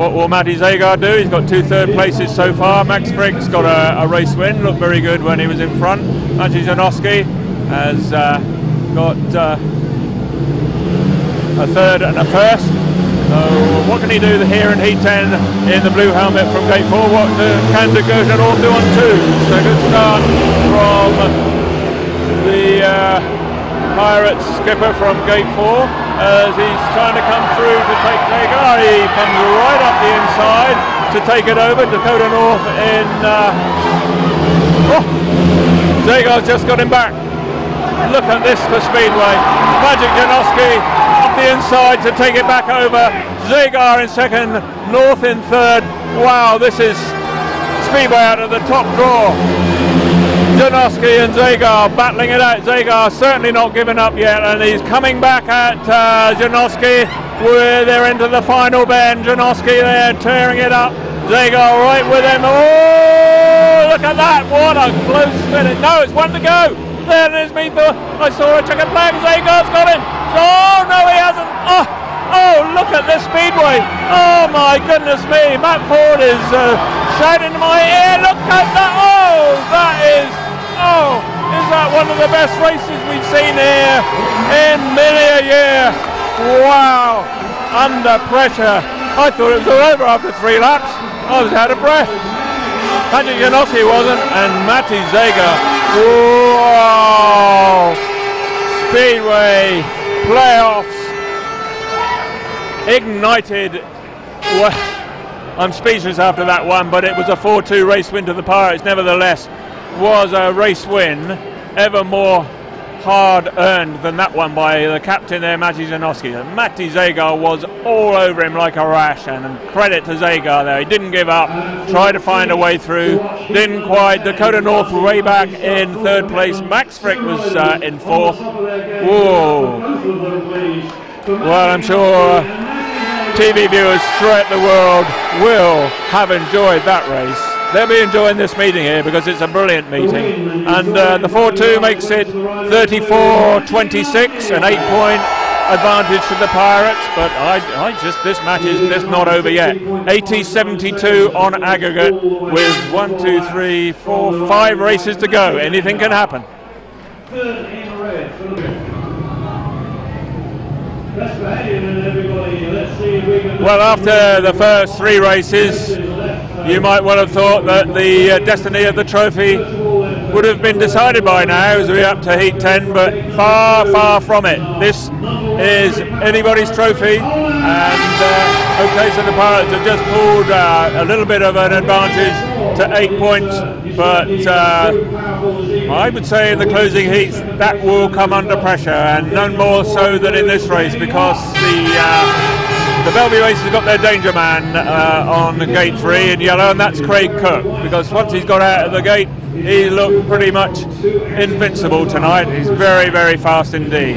What will Matty Zagar do? He's got two third places so far. Max Fricke's got a, a race win. Looked very good when he was in front. Maciej Janowski has uh, got uh, a third and a first. So what can he do here in Heat 10 in the blue helmet from gate 4? What can all do on 2? So good start from the uh, Pirates skipper from gate 4 as he's trying to come through to take Zagar. He comes right up the inside to take it over. Dakota North in... Uh, oh, Zagar's just got him back. Look at this for Speedway. Maciej Janowski up the inside to take it back over. Zagar in second, North in third. Wow, this is Speedway out of the top draw. Janowski and Zagar battling it out. Zagar certainly not giving up yet, and he's coming back at uh, Janowski. Where they're into the final bend. Janowski there tearing it up. Zagar right with him. Oh, look at that! What a close finish. No, it's one to go. There it is, me for. I saw a checkered flag. Zagar's got him. Oh no, he hasn't. Oh, oh, look at this speedway. Oh my goodness me. Matt Ford is uh, shouting in my ear. Look at that. Oh, that is. Oh, is that one of the best races we've seen here in many a year? Wow. Under pressure. I thought it was all over after three laps. I was out of breath. Patrick Janowski wasn't, and Matty Zagar. Wow! Speedway playoffs ignited. Well, I'm speechless after that one, but it was a 4-2 race win to the Pirates. Nevertheless, was a race win, ever more hard earned than that one by the captain there, Maciej Janowski. And Matty Zagar was all over him like a rash, and credit to Zagar there. He didn't give up, tried to find a way through, didn't quite. Dakota North way back in third place. Max Fricke was uh, in fourth. Whoa. Well, I'm sure TV viewers throughout the world will have enjoyed that race they'll be enjoying this meeting here because it's a brilliant meeting. And uh, the 4-2 makes it 34-26, an eight-point advantage to the Pirates. But I, I just this match is just not over yet. 80-72 on aggregate with one, two, three, four, five races to go. Anything can happen. Well, after the first three races, you might well have thought that the uh, destiny of the trophy would have been decided by now as we're up to Heat 10, but far, far from it. This is anybody's trophy, and uh, OK, so the Pirates have just pulled uh, a little bit of an advantage to eight points, but uh, I would say in the closing heats that will come under pressure, and none more so than in this race because the uh, the Belle Vue Aces have got their danger man uh, on gate three in yellow, and that's Craig Cook. Because once he's got out of the gate, he looked pretty much invincible tonight. He's very, very fast indeed.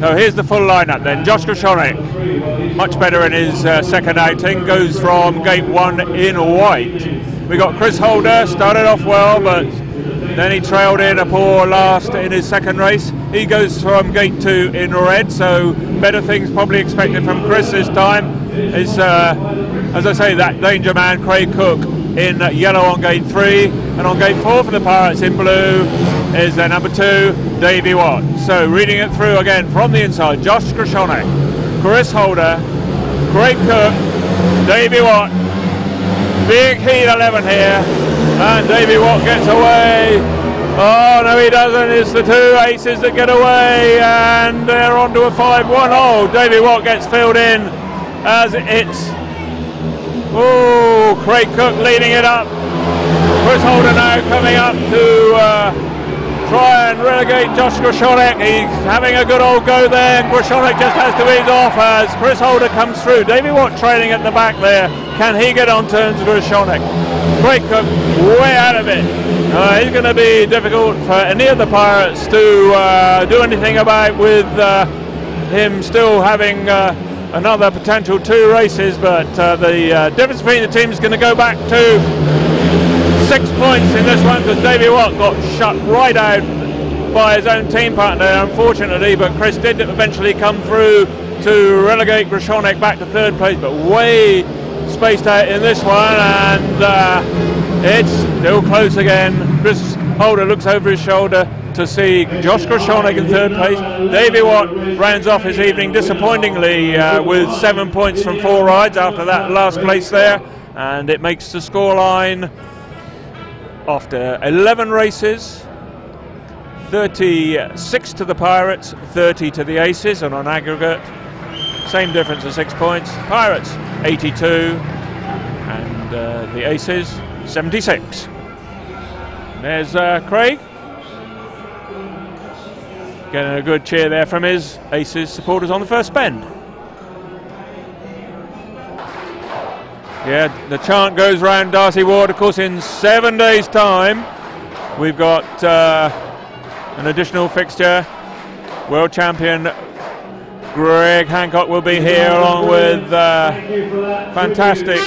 So here's the full lineup then. Josh Grajczonek, much better in his uh, second outing, goes from gate one in white. We got Chris Holder, started off well, but then he trailed in a poor last in his second race. He goes from gate two in red, so better things probably expected from Chris this time. Is uh, as I say, that danger man Craig Cook in yellow on gate three, and on gate four for the Pirates in blue is their number two, Davey Watt. So reading it through again from the inside, Josh Grajczonek, Chris Holder, Craig Cook, Davey Watt, big heat 11 here. And Davey Watt gets away. Oh, no, he doesn't. It's the two aces that get away, and they're on to a 5 1. Oh, Davey Watt gets filled in as it's oh Craig Cook leading it up. Chris Holder now coming up to uh, try and relegate Josh Grajczonek. He's having a good old go there. Grajczonek just has to ease off as Chris Holder comes through. Davey Watt trailing at the back there. Can he get on turns with? Craig Cook way out of it. Uh, he's going to be difficult for any of the Pirates to uh, do anything about with uh, him still having uh, another potential two races, but uh, the uh, difference between the teams is going to go back to six points in this one because Davey Watt got shut right out by his own team partner, unfortunately, but Chris did eventually come through to relegate Grajczonek back to third place, but way spaced out in this one, and uh, it's still close again. Chris Holder looks over his shoulder to see Josh Grajczonek in third place. Davey Watt rounds off his evening disappointingly uh, with seven points from four rides after that last place there, and it makes the scoreline after 11 races. 36 to the Pirates, 30 to the Aces, and on aggregate, same difference of six points. Pirates 82, and uh, the Aces 76. There's uh, Craig. Getting a good cheer there from his Aces supporters on the first bend. Yeah, the chant goes round Darcy Ward. Of course, in seven days' time, we've got uh, an additional fixture. World champion Greg Hancock will be here along with uh, fantastic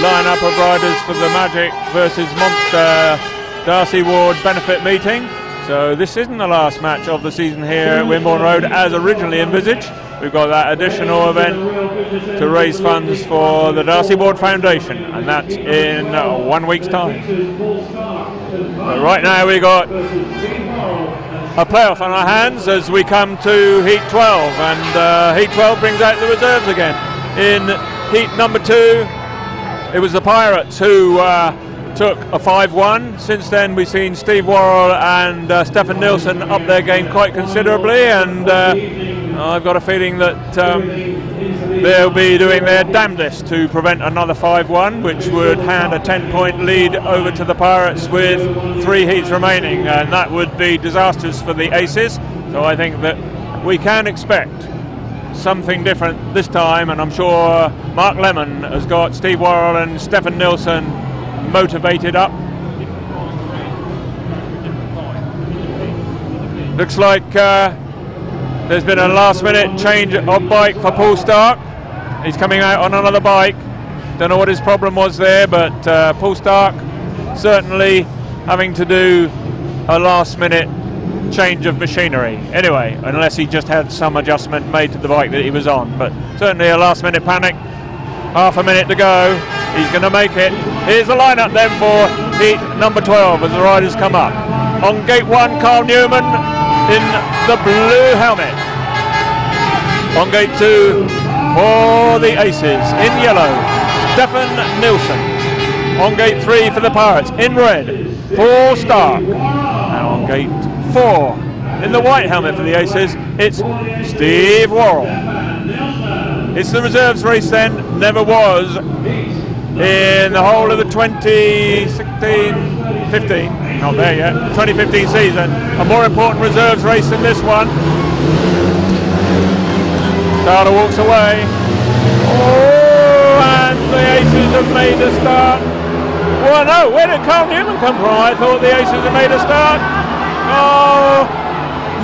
lineup of riders for the Magic versus Monster Darcy Ward benefit meeting. So this isn't the last match of the season here at Wimborne Road as originally envisaged. We've got that additional event to raise funds for the Darcy Ward Foundation, and that's in one week's time. But right now we've got a playoff on our hands as we come to Heat 12, and uh, Heat 12 brings out the reserves again. In Heat number two, it was the Pirates who uh, took a 5-1. Since then, we've seen Steve Worrall and uh, Stefan Nielsen up their game quite considerably, and uh, I've got a feeling that um, they'll be doing their damnedest to prevent another 5-1, which would hand a 10-point lead over to the Pirates with three heats remaining, and that would be disastrous for the Aces. So I think that we can expect something different this time, and I'm sure Mark Lemon has got Steve Worrall and Stefan Nielsen motivated up. Looks like uh, there's been a last minute change of bike for Paul Starke. He's coming out on another bike. Don't know what his problem was there, but uh, Paul Starke certainly having to do a last minute change of machinery. Anyway, unless he just had some adjustment made to the bike that he was on. But certainly a last minute panic. Half a minute to go. He's going to make it. Here's the lineup then for heat number 12 as the riders come up. On gate one, Kyle Newman in the blue helmet. On gate two, for the Aces in yellow, Stefan Nielsen. On gate three for the Pirates in red, Paul Starke. And on gate four, in the white helmet for the Aces, it's Steve Worrall. It's the reserves race then, never was in the whole of the 2016 15, not there yet, 2015 season. A more important reserves race than this one. Dada walks away. Oh, and the Aces have made a start. Well, no, where did Kyle Newman come from? I thought the Aces had made a start. Oh,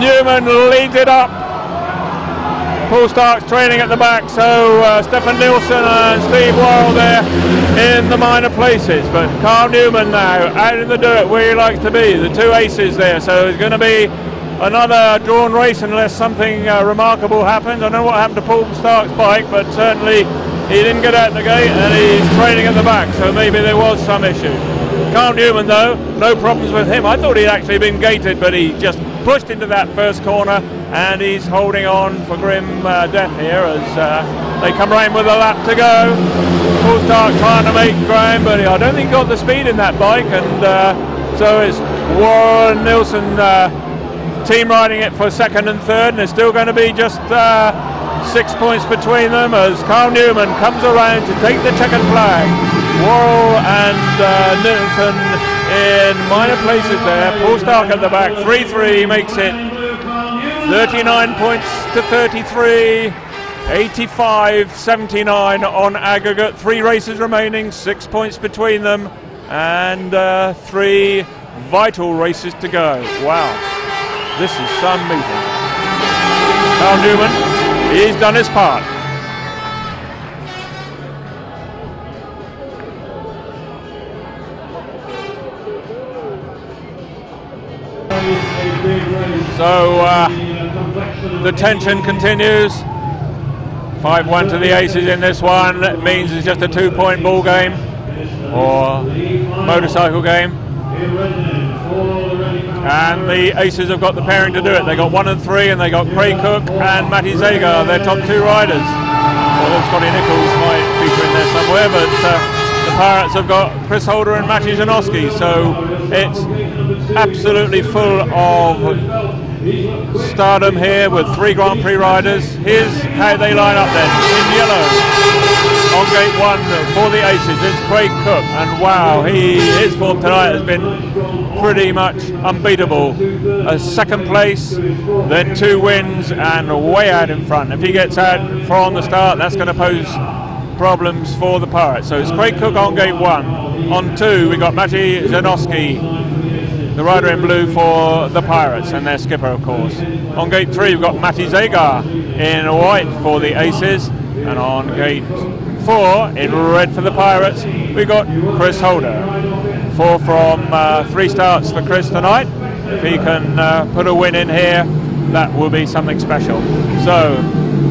Newman leads it up. Paul Starke's training at the back, so uh, Stefan Nielsen and Steve Worrall there in the minor places. But Kyle Newman now out in the dirt where he likes to be. The two aces there, so it's going to be another drawn race unless something uh, remarkable happens. I don't know what happened to Paul Starke's bike, but certainly he didn't get out the gate and he's training at the back, so maybe there was some issue. Kyle Newman though, no problems with him. I thought he'd actually been gated, but he just pushed into that first corner and he's holding on for grim uh, death here as uh, they come round with a lap to go. Paul Starke trying to make ground, but I don't think he got the speed in that bike, and uh, so it's Warren Nielsen uh, team riding it for second and third, and it's still going to be just uh, Six points between them as Kyle Newman comes around to take the checkered flag. Worrall and uh, Newton in minor places there. Paul Stark at the back. 3-3 makes it 39 points to 33. 85-79 on aggregate. Three races remaining, six points between them, and uh, three vital races to go. Wow, this is some meeting. Kyle Newman, he's done his part. So uh, the tension continues. 5-1 to the Aces in this one. Means it's just a two-point ball game or motorcycle game. And the Aces have got the pairing to do it. They got one and three, and they got Craig Cook and Matty Zagar, their top two riders. Although Scotty Nicholls might feature in there somewhere, but uh, the Pirates have got Chris Holder and Matty Janowski, so it's absolutely full of stardom here with three Grand Prix riders. Here's how they line up then. In yellow, on gate one for the Aces, it's Craig Cook. And wow, he his form tonight has been pretty much unbeatable. A second place, then two wins, and way out in front. If he gets out from the start, that's going to pose problems for the Pirates. So it's Craig Cook on gate one. On two, we got Matty Janowski the rider in blue for the Pirates and their skipper, of course. On gate three, we've got Matty Zagar in white for the Aces, and on gate four, in red for the Pirates, we've got Chris Holder. Four from uh, three starts for Chris tonight. If he can uh, put a win in here, that will be something special. So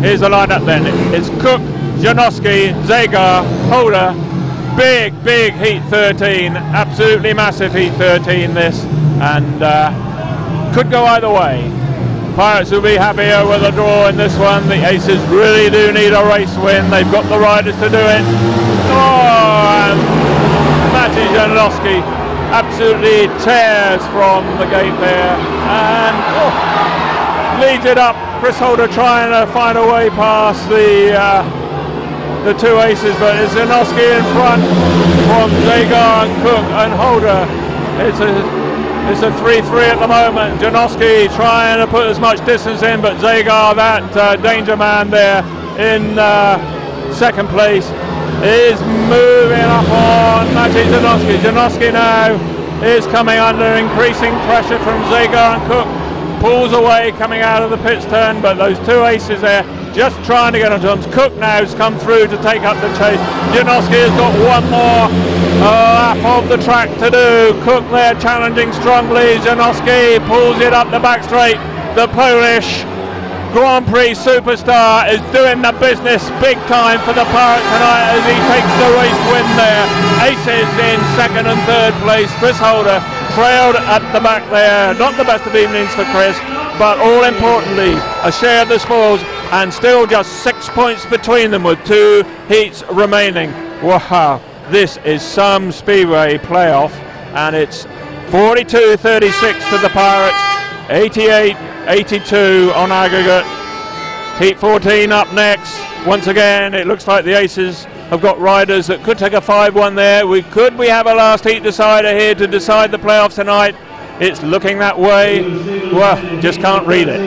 here's the lineup then. It's Cook, Janowski, Zagar, Holder, big, big Heat 13, absolutely massive Heat 13 this, and uh, could go either way. Pirates will be happier with a draw in this one. The Aces really do need a race win. They've got the riders to do it. Oh, and Matty Janowski absolutely tears from the gate there and oh, leads it up. Chris Holder trying to find a way past the uh, the two aces, but it's Janowski in front from Zagar and Cook and Holder. It's a it's a 3-3 at the moment. Janowski trying to put as much distance in, but Zagar, that uh, danger man there in uh, second place, is moving up on Maciej Janowski. Janowski now is coming under increasing pressure from Zagar and Cook. Pulls away coming out of the pits turn, but those two aces there just trying to get on terms. Cook now has come through to take up the chase. Janowski has got one more uh, lap of the track to do. Cook there challenging strongly. Janowski pulls it up the back straight. The Polish Grand Prix superstar is doing the business big time for the Pirate tonight as he takes the race win there. Aces in second and third place. Chris Holder trailed at the back there. Not the best of evenings for Chris, but all importantly, a share of the spoils and still just six points between them with two heats remaining. Wow, this is some Speedway playoff, and it's 42-36 to the Pirates, 88-82 on aggregate. Heat 14 up next. Once again, it looks like the Aces have got riders that could take a 5-1 there. We could we have a last heat decider here to decide the playoffs tonight. It's looking that way. Well, just can't read it.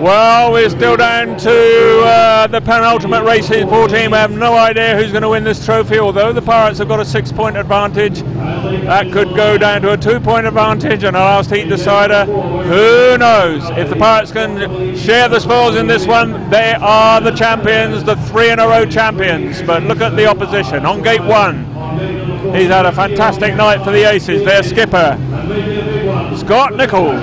Well, we're still down to uh, the penultimate race in 14. We have no idea who's going to win this trophy, although the Pirates have got a six point advantage. That could go down to a two point advantage and a last heat decider. Who knows? If the Pirates can share the spoils in this one, they are the champions, the three in a row champions. But look at the opposition. On gate one, He's had a fantastic night for the Aces. Their skipper, Scott Nicholls.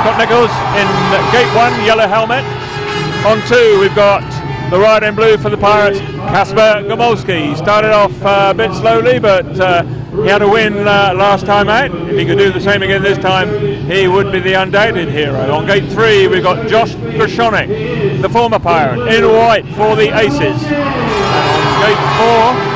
Scott Nicholls in gate one, yellow helmet. On two, we've got the rider in blue for the Pirates, Kacper Gomolski. Started off uh, a bit slowly, but uh, he had a win uh, last time out. If he could do the same again this time, he would be the undoubted hero. On gate three, we've got Josh Grajczonek, the former Pirate, in white for the Aces. And on gate four,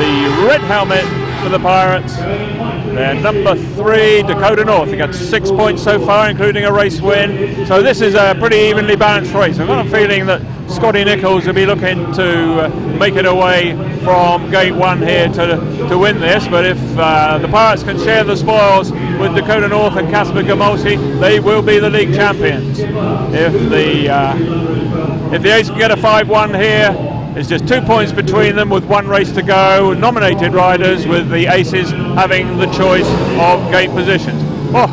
the red helmet for the Pirates. They're number three, Dakota North. They got six points so far, including a race win. So this is a pretty evenly balanced race. I've got a feeling that Scotty Nicholls will be looking to uh, make it away from gate one here to, to win this. But if uh, the Pirates can share the spoils with Dakota North and Kacper Gomolski, they will be the league champions. If the uh, if the Ace can get a 5-1 here, there's just two points between them with one race to go. Nominated riders with the Aces having the choice of gate positions. Oh,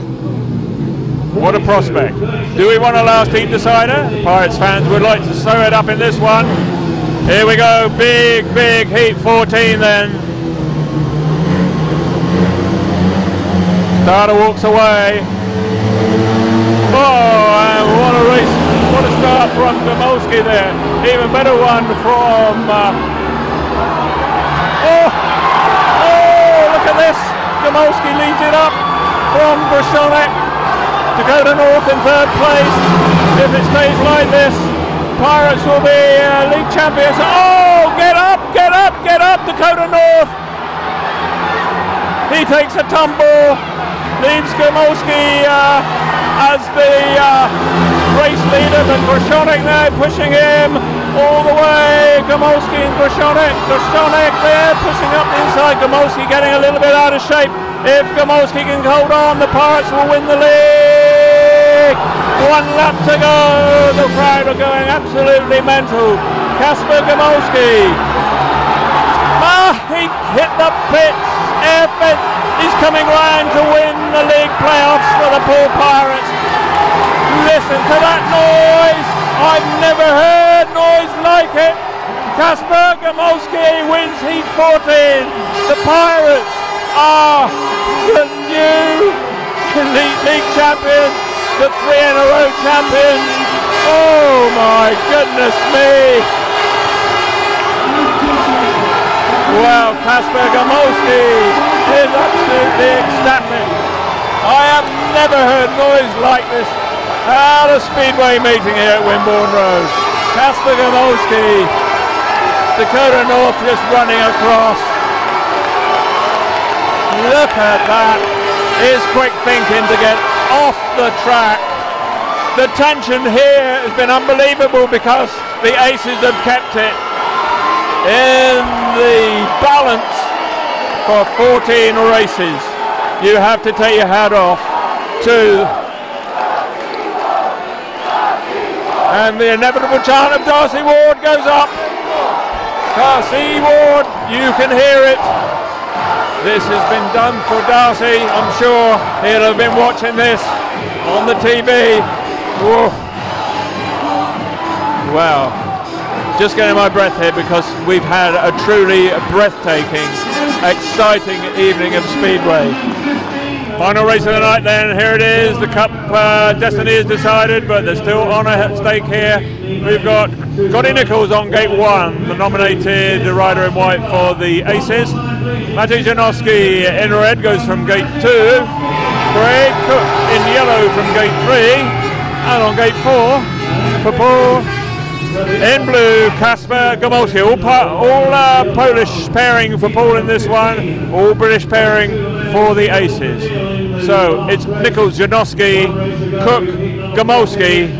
what a prospect. Do we want a last heat decider? Pirates fans would like to sew it up in this one. Here we go, big, big heat 14 then. Starter walks away. Oh, and what a race. What a start from Gomolski there. Even better one from... Uh, oh, oh, look at this. Gomolski leads it up from Grajczonek. to North in third place. If it stays like this, Pirates will be uh, league champions. Oh, get up, get up, get up, Dakota North. He takes a tumble, leaves Gomolski uh, as the uh, race leader, but Grajczonek now pushing him all the way. Gomolski and Grajczonek. Grajczonek there pushing up the inside. Gomolski getting a little bit out of shape. If Gomolski can hold on, the Pirates will win the league. One lap to go. The crowd are going absolutely mental. Kacper Gomolski. Ah, he hit the pitch. Airfit. He's coming round to win the league playoffs for the Poole Pirates. Listen to that noise. I've never heard noise like it. Kacper Gomolski wins Heat 14. The Pirates are the new Elite League champions, the three in a row champions. Oh my goodness me. Well, Kacper Gomolski is absolutely ecstatic. I have never heard noise like this at a speedway meeting here at Wimborne Road. Kacper Gomolski, Dakota North just running across. Look at that. His quick thinking to get off the track. The tension here has been unbelievable because the Aces have kept it in the balance for 14 races. You have to take your hat off to and the inevitable chant of Darcy Ward goes up. Darcy Ward, you can hear it. This has been done for Darcy. I'm sure he'll have been watching this on the TV. Whoa. Wow. Just getting my breath here because we've had a truly breathtaking, exciting evening of Speedway. Final race of the night then, here it is. The Cup uh, destiny is decided, but there's still honour at stake here. We've got Scotty Nicholls on gate one, the nominated rider in white for the Aces. Maciej Janowski in red goes from gate two. Craig Cook in yellow from gate three. And on gate four, for Poole, in blue, Kacper Gomolski. All, all uh, Polish pairing for Poole in this one, all British pairing for the Aces. So it's Nicholls, Janowski, Cook, Gomolski.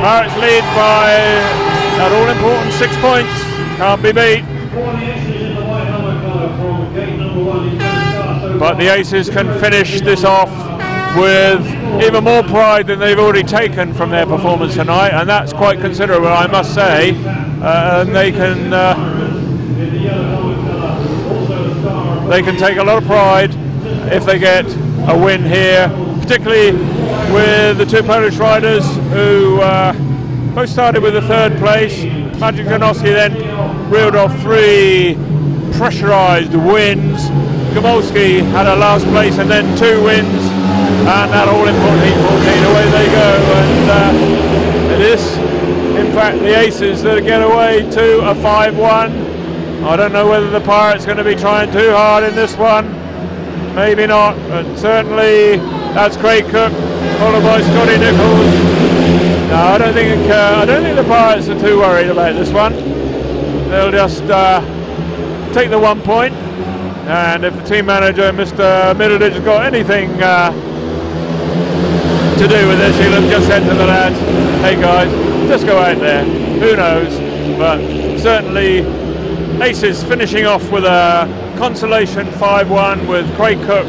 Pirates lead by that all important six points. Can't be beat. But the Aces can finish this off with even more pride than they've already taken from their performance tonight, and that's quite considerable, I must say. Uh, and they can uh, they can take a lot of pride if they get a win here, particularly with the two Polish riders who uh, both started with a third place. Magic Janowski then reeled off three pressurised wins. Gomolski had a last place and then two wins and that all important heat 14 away they go. And uh, it is in fact the aces that get away to a 5-1 I don't know whether the Pirates are going to be trying too hard in this one. Maybe not but certainly that's Craig Cook followed by Scotty Nicholls. No I don't think uh, I don't think the Pirates are too worried about this one. They'll just uh, take the one point. And if the team manager, Mr. Middleditch, has got anything uh, to do with this, he'll have just said to the lads, hey guys, just go out there. Who knows? But certainly Aces finishing off with a consolation 5-1 with Craig Cook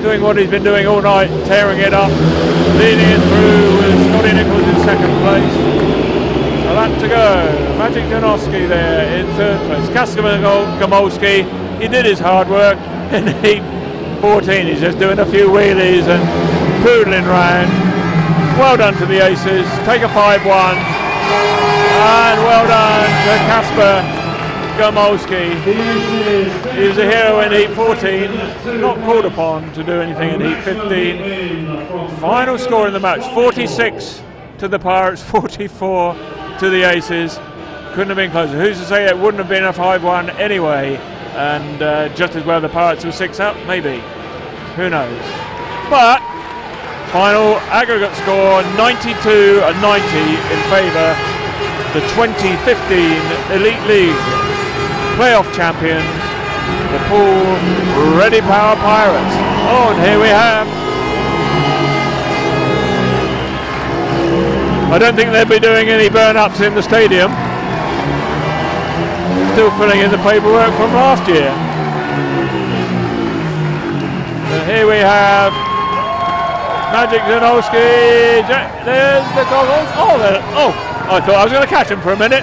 doing what he's been doing all night, tearing it up, leading it through with Scotty Nicholls in second place. A lap to go. Magic Janowski there in third place. Kacper Gomolski, he did his hard work in heat 14. He's just doing a few wheelies and poodling round. Well done to the aces. Take a 5-1. And well done to Kacper Gomolski. He was a hero in Heat 14, not called upon to do anything in Heat 15. Final score in the match 46 to the Pirates, 44 to the Aces. Couldn't have been closer. Who's to say it wouldn't have been a 5 1 anyway? And uh, just as well the Pirates were 6 up? Maybe. Who knows? But final aggregate score 92 and 90 in favour the 2015 Elite League playoff champions, the Poole Ready Power Pirates. Oh, and here we have. I don't think they'll be doing any burn-ups in the stadium. Still filling in the paperwork from last year. And here we have Magic Janowski. There's the goggles. Oh, oh, there, oh, I thought I was going to catch him for a minute.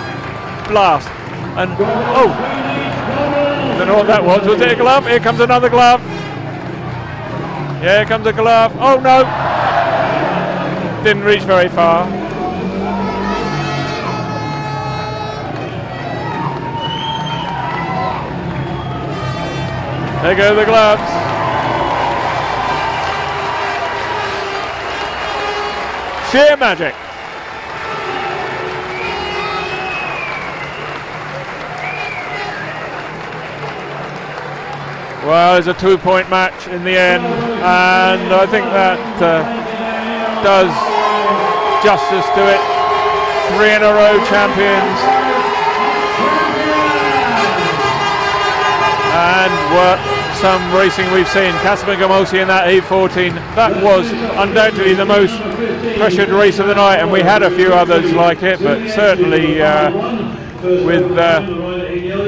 Blast. And oh, I don't know what that was. Was it a glove? Here comes another glove. Here comes a glove. Oh no! Didn't reach very far. There go the gloves. Sheer magic. Well, it's a two-point match in the end, and I think that uh, does justice to it. Three in a row champions. And what some racing we've seen. Kacper Gomolski in that E14. That was undoubtedly the most pressured race of the night, and we had a few others like it, but certainly uh, with uh,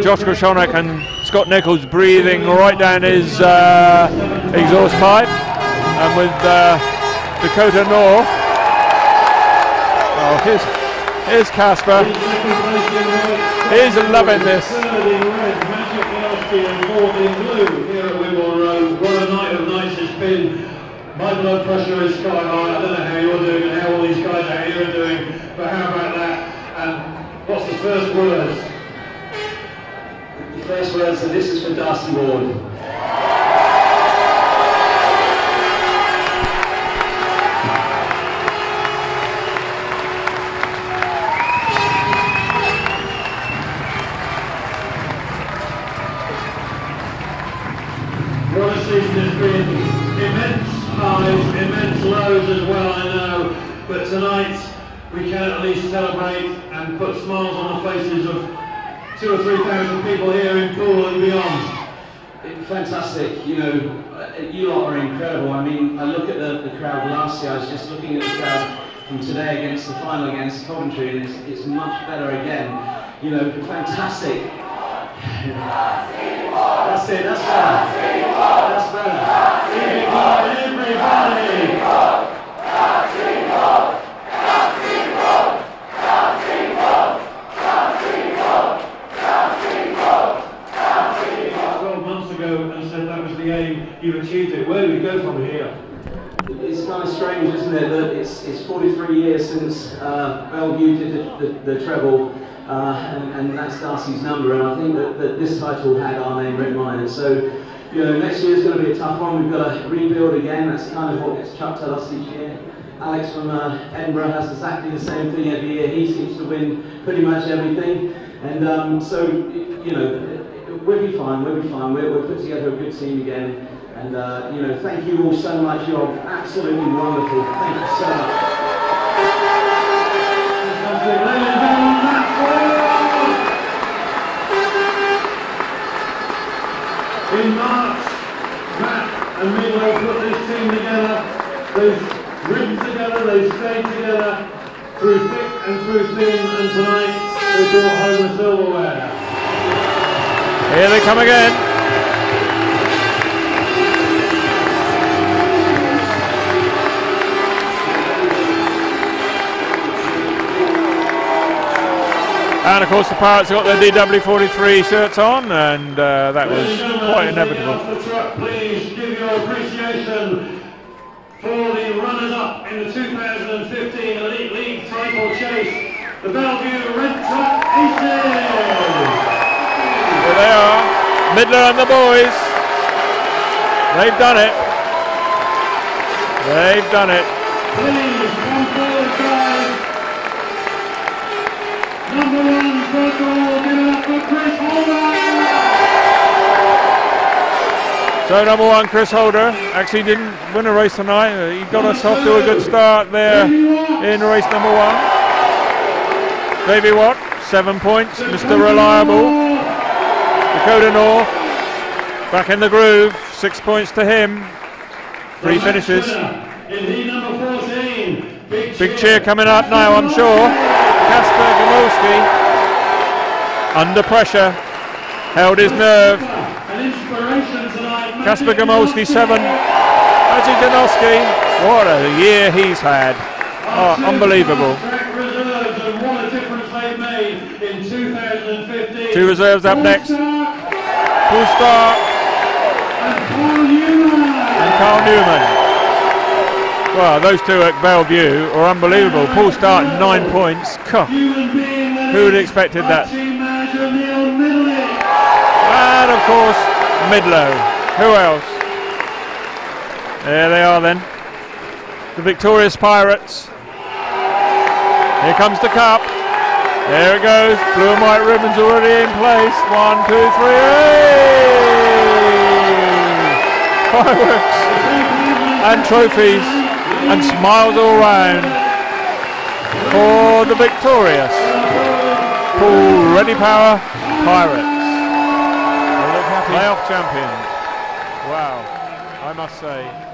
Josh Grajczonek and Scott Nicholls breathing right down his uh, exhaust pipe. And with uh, Dakota North. Oh, here's, here's Kacper. He's loving this. My blood pressure is sky high. I don't know how you're doing and how all these guys out here are doing, but how about that? And what's the first words? The first words, so this is for Darcy Ward. Tonight, we can at least celebrate and put smiles on the faces of two or three thousand people here in Poole and beyond. Fantastic, you know, uh, you lot are incredible. I mean, I look at the, the crowd last year, I was just looking at the crowd from today against the final against Coventry, and it's, it's much better again. You know, fantastic. That's it, that's better. That's better. Everybody! you've achieved it. Where do we go from here? It's kind of strange, isn't it, that it's, it's 43 years since uh, Belle Vue did the, the, the treble, uh, and, and, that's Darcy's number, and I think that, that this title had our name written on it. So, you know, next year is going to be a tough one. We've got to rebuild again. That's kind of what gets chucked at us each year. Alex from uh, Edinburgh has exactly the same thing every year. He seems to win pretty much everything. And um, so, you know, we'll be fine, we'll be fine. We'll, we'll put together a good team again. And, uh, you know, thank you all so much. You're absolutely wonderful. Thank you so much. In March Matt and Milo put this team together. They've ridden together, they've stayed together through thick and through thin, and tonight they brought home the silverware. Here they come again. And of course the Pirates got their DW43 shirts on and uh, that was Ladies and gentlemen, quite inevitable. off the truck, please give your appreciation for the runners-up in the 2015 Elite League title chase, the Belle Vue Red Truck Aces. Here they are, Midler and the boys. They've done it. They've done it. Please So number one, Chris Holder, actually didn't win a race tonight. He got us off to a good start there in race number one. Davey Watt, seven points. Mr. Reliable, Dakota North, back in the groove, six points to him. Three finishes. In heat number 14, Big, cheer coming up now, I'm sure. Kacper Gamolski, under pressure, held his nerve. Kacper Gomolski, seven. Maciej Janowski, what a year he's had. Oh, unbelievable. Reserves and what a difference they've made in 2015. Two reserves up next. Paul Newman. and Kyle Newman. Well, those two at Belle Vue are unbelievable. Paul Starke, nine points. The who would have expected that? And of course, Midlow. Who else? There they are then. The victorious Pirates. Here comes the cup. There it goes. Blue and white ribbons already in place. One, two, three. Fireworks and trophies and smiles all round for the victorious Poole Ready Power Pirates. Playoff champions. Wow, I must say.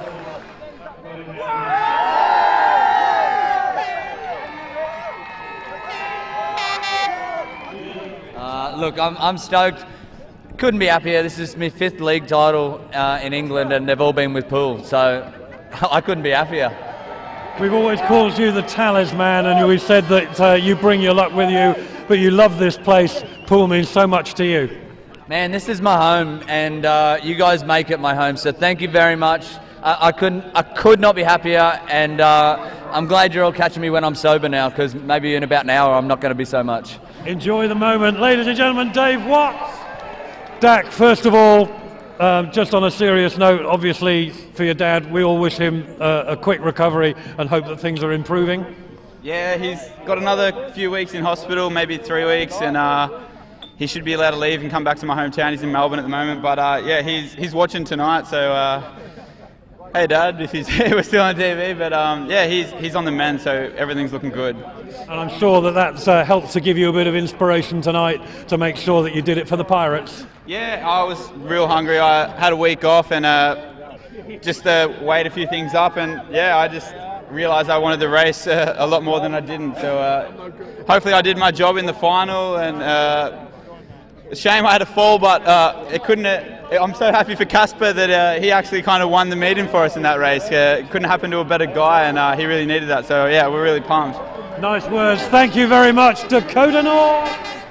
Uh, look, I'm, I'm stoked. Couldn't be happier. This is my fifth league title uh, in England, and they've all been with Poole. So I couldn't be happier. We've always called you the talisman, and we said that uh, you bring your luck with you, but you love this place. Poole means so much to you. Man, this is my home, and uh, you guys make it my home. So thank you very much. I, I couldn't, I could not be happier, and uh, I'm glad you're all catching me when I'm sober now, because maybe in about an hour I'm not going to be so much. Enjoy the moment. Ladies and gentlemen, Dave Watts. Dak, first of all, um, just on a serious note, obviously for your dad, we all wish him uh, a quick recovery and hope that things are improving. Yeah, he's got another few weeks in hospital, maybe three weeks, and uh, he should be allowed to leave and come back to my hometown. He's in Melbourne at the moment, but uh, yeah, he's he's watching tonight. So, uh, hey, Dad, if he's we're still on TV, but um, yeah, he's he's on the men, so everything's looking good. And I'm sure that that's uh, helped to give you a bit of inspiration tonight to make sure that you did it for the Pirates. Yeah, I was real hungry. I had a week off and uh, just uh, weighed a few things up, and yeah, I just realised I wanted the race uh, a lot more than I didn't. So uh, hopefully, I did my job in the final, and uh, shame I had a fall, but uh, it couldn't. I'm so happy for Kacper that uh, he actually kind of won the meeting for us in that race. Uh, couldn't happen to a better guy, and uh, he really needed that. So yeah, we're really pumped. Nice words. Thank you very much, Dakota North.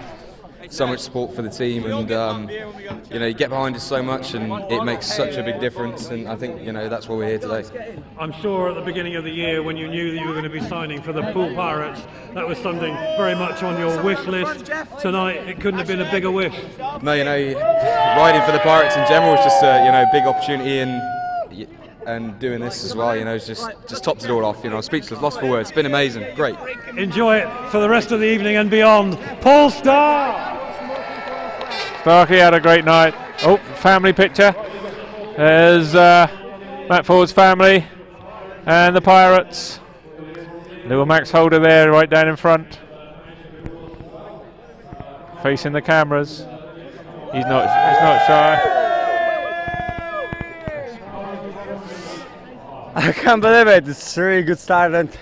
So much support for the team, and um, you know you get behind us so much, and it makes such a big difference. And I think you know that's why we're here today. I'm sure at the beginning of the year, when you knew that you were going to be signing for the Poole Pirates, that was something very much on your wish list. Tonight, it couldn't have been a bigger wish. No, you know, riding for the Pirates in general is just a you know big opportunity, and and doing this as well, you know, it's just just tops it all off. You know, speechless, lost for words. It's been amazing, great. Enjoy it for the rest of the evening and beyond. Paul Starke. Sparky had a great night. Oh, family picture. There's uh, Matt Ford's family and the Pirates. Little Max Holder there, right down in front. Facing the cameras. He's not. He's not shy. I can't believe it. It's a really good start and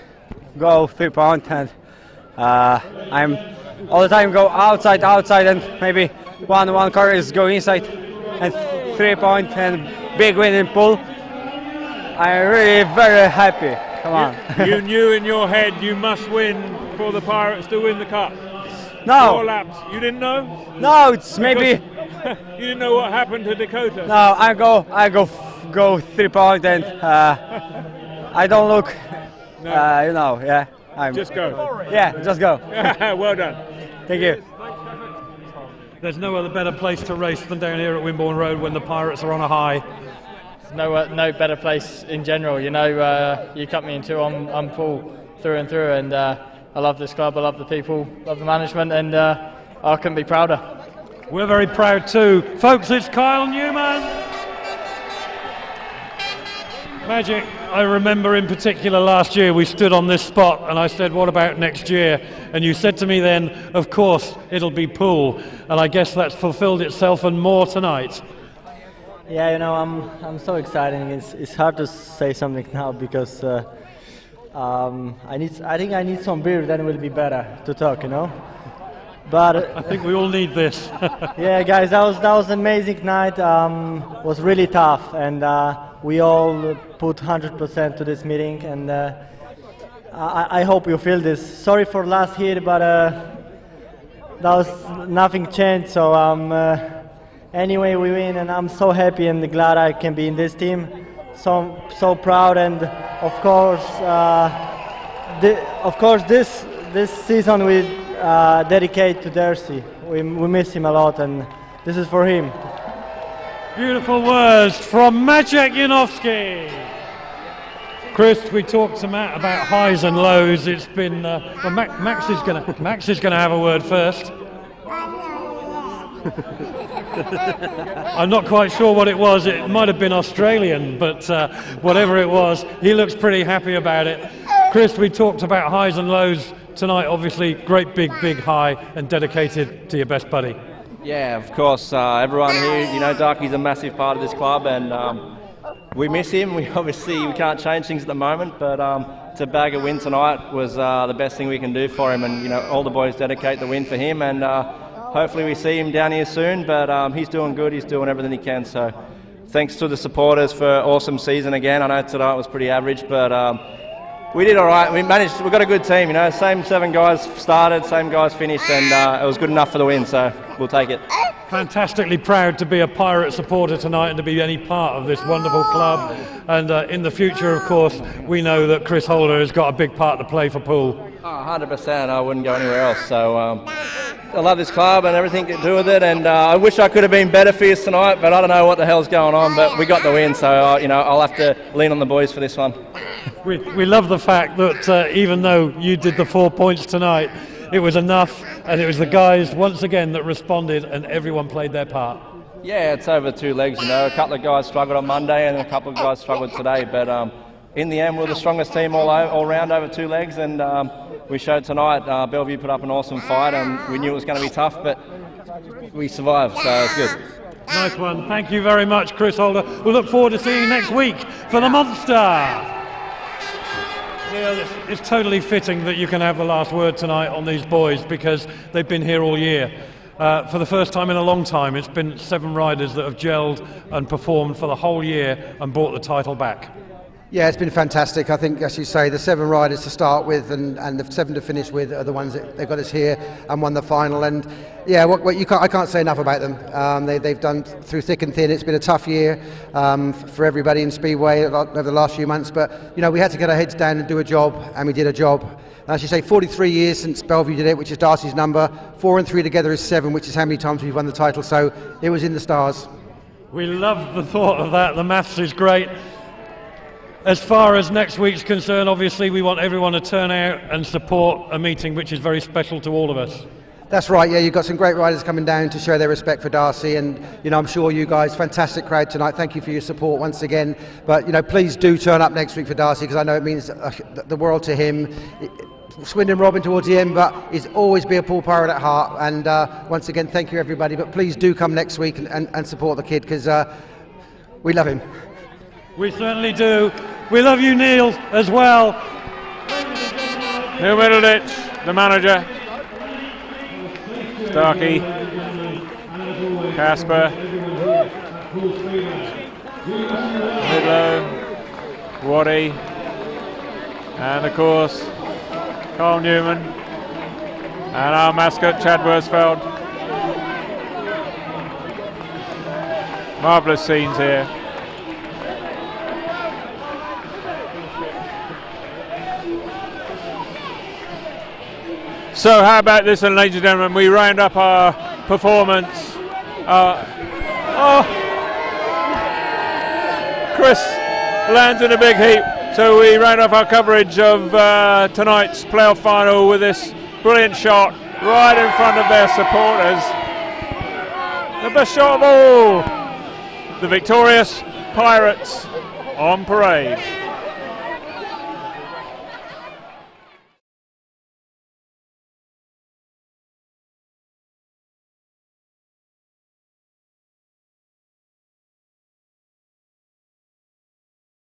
go three point and uh, I'm all the time go outside, outside and maybe one one car is go inside and three point and big win in Poole. I'm really very happy. Come on. you knew in your head you must win for the Pirates to win the cup. No. Four laps. You didn't know? No, it's maybe. you didn't know what happened to Dakota. No, I go, I go, go three point and uh, I don't look. Uh, you know, yeah. I'm, Just go. Yeah, just go. well done. Thank you. There's no other better place to race than down here at Wimborne Road when the Pirates are on a high. no uh, no better place in general. You know, uh, you cut me in two. I'm I'm Poole through and through, and uh, I love this club. I love the people, love the management, and uh, I couldn't be prouder. We're very proud too, folks. It's Kyle Newman. Magic, I remember in particular last year we stood on this spot and I said, What about next year? And you said to me then, Of course, it'll be Poole. And I guess that's fulfilled itself and more tonight. Yeah, you know, I'm I'm so excited. It's it's hard to say something now because uh, um, I need I think I need some beer. Then it will be better to talk. You know. But I think we all need this. yeah, guys, that was that was an amazing night. Um, was really tough, and uh, we all put 100% to this meeting, and uh, I, I, hope you feel this. Sorry for last year, but uh, that was nothing changed. So um, anyway, we win, and I'm so happy and glad I can be in this team. So so proud, and of course, the, of course, this this season we uh, dedicate to Darcy. We, we miss him a lot, and this is for him. Beautiful words from Maciek Janowski. Chris, we talked to Matt about highs and lows. It's been uh, well, Max is going to Max is going to have a word first. I'm not quite sure what it was. It might have been Australian, but uh, whatever it was, he looks pretty happy about it. Chris, we talked about highs and lows tonight. Obviously, great big, big high and dedicated to your best buddy. Yeah, of course. Uh, everyone here, you know, Darcy's a massive part of this club, and um, we miss him. We obviously we can't change things at the moment, but um, to bag a win tonight was uh, the best thing we can do for him. And you know, all the boys dedicate the win for him, and uh, hopefully we see him down here soon. But um, he's doing good. He's doing everything he can. So, thanks to the supporters for awesome season again. I know tonight was pretty average, but um, we did all right. We managed. We got a good team. You know, same seven guys started, same guys finished, and uh, it was good enough for the win. So we'll take it. Fantastically proud to be a Pirate supporter tonight and to be any part of this wonderful club. And uh, in the future, of course, we know that Chris Holder has got a big part to play for Poole. Oh, 100%. I wouldn't go anywhere else. So. Um, I love this club and everything to do with it, and uh, I wish I could have been better for you tonight, but I don't know what the hell's going on. But we got the win, so uh, you know I'll have to lean on the boys for this one. We, we love the fact that uh, even though you did the four points tonight, it was enough, and it was the guys once again that responded, and everyone played their part. Yeah, it's over two legs. You know, a couple of guys struggled on Monday, and a couple of guys struggled today, but. Um, in the end, we're the strongest team all, all round over two legs, and um, we showed tonight. Uh, Belle Vue put up an awesome fight, and we knew it was going to be tough, but we survived, so it's good. Nice one. Thank you very much, Chris Holder. We look forward to seeing you next week for the Monster. Yeah, it's, it's totally fitting that you can have the last word tonight on these boys because they've been here all year. Uh, for the first time in a long time, it's been seven riders that have gelled and performed for the whole year and brought the title back. Yeah, it's been fantastic. I think, as you say, the seven riders to start with and, and the seven to finish with are the ones that they got us here and won the final. And yeah, what, what you can't, I can't say enough about them. Um, they, they've done through thick and thin. It's been a tough year um, for everybody in Speedway over the last few months. But you know, we had to get our heads down and do a job, and we did a job. And as you say, 43 years since Belle Vue did it, which is Darcy's number. Four and three together is seven, which is how many times we've won the title. So it was in the stars. We love the thought of that. The maths is great. As far as next week's concerned, obviously we want everyone to turn out and support a meeting which is very special to all of us. That's right, yeah, you've got some great riders coming down to show their respect for Darcy, and you know, I'm sure you guys, fantastic crowd tonight. Thank you for your support once again. But you know, please do turn up next week for Darcy because I know it means uh, the world to him. Swindon Robin towards the end, but he's always be a Poole pirate at heart. And uh, once again, thank you everybody. But please do come next week and, and, and support the kid because uh, we love him. We certainly do. We love you, Neil, as well. Neil Middleditch, the manager. Starkey. Kacper. Midlow. Waddy. And of course, Kyle Newman. And our mascot, Chad Worsfeld. Marvellous scenes here. So how about this, and ladies and gentlemen, we round up our performance. Uh, oh, Chris lands in a big heap. So we round off our coverage of uh, tonight's playoff final with this brilliant shot right in front of their supporters. The best shot of all. The victorious Pirates on parade.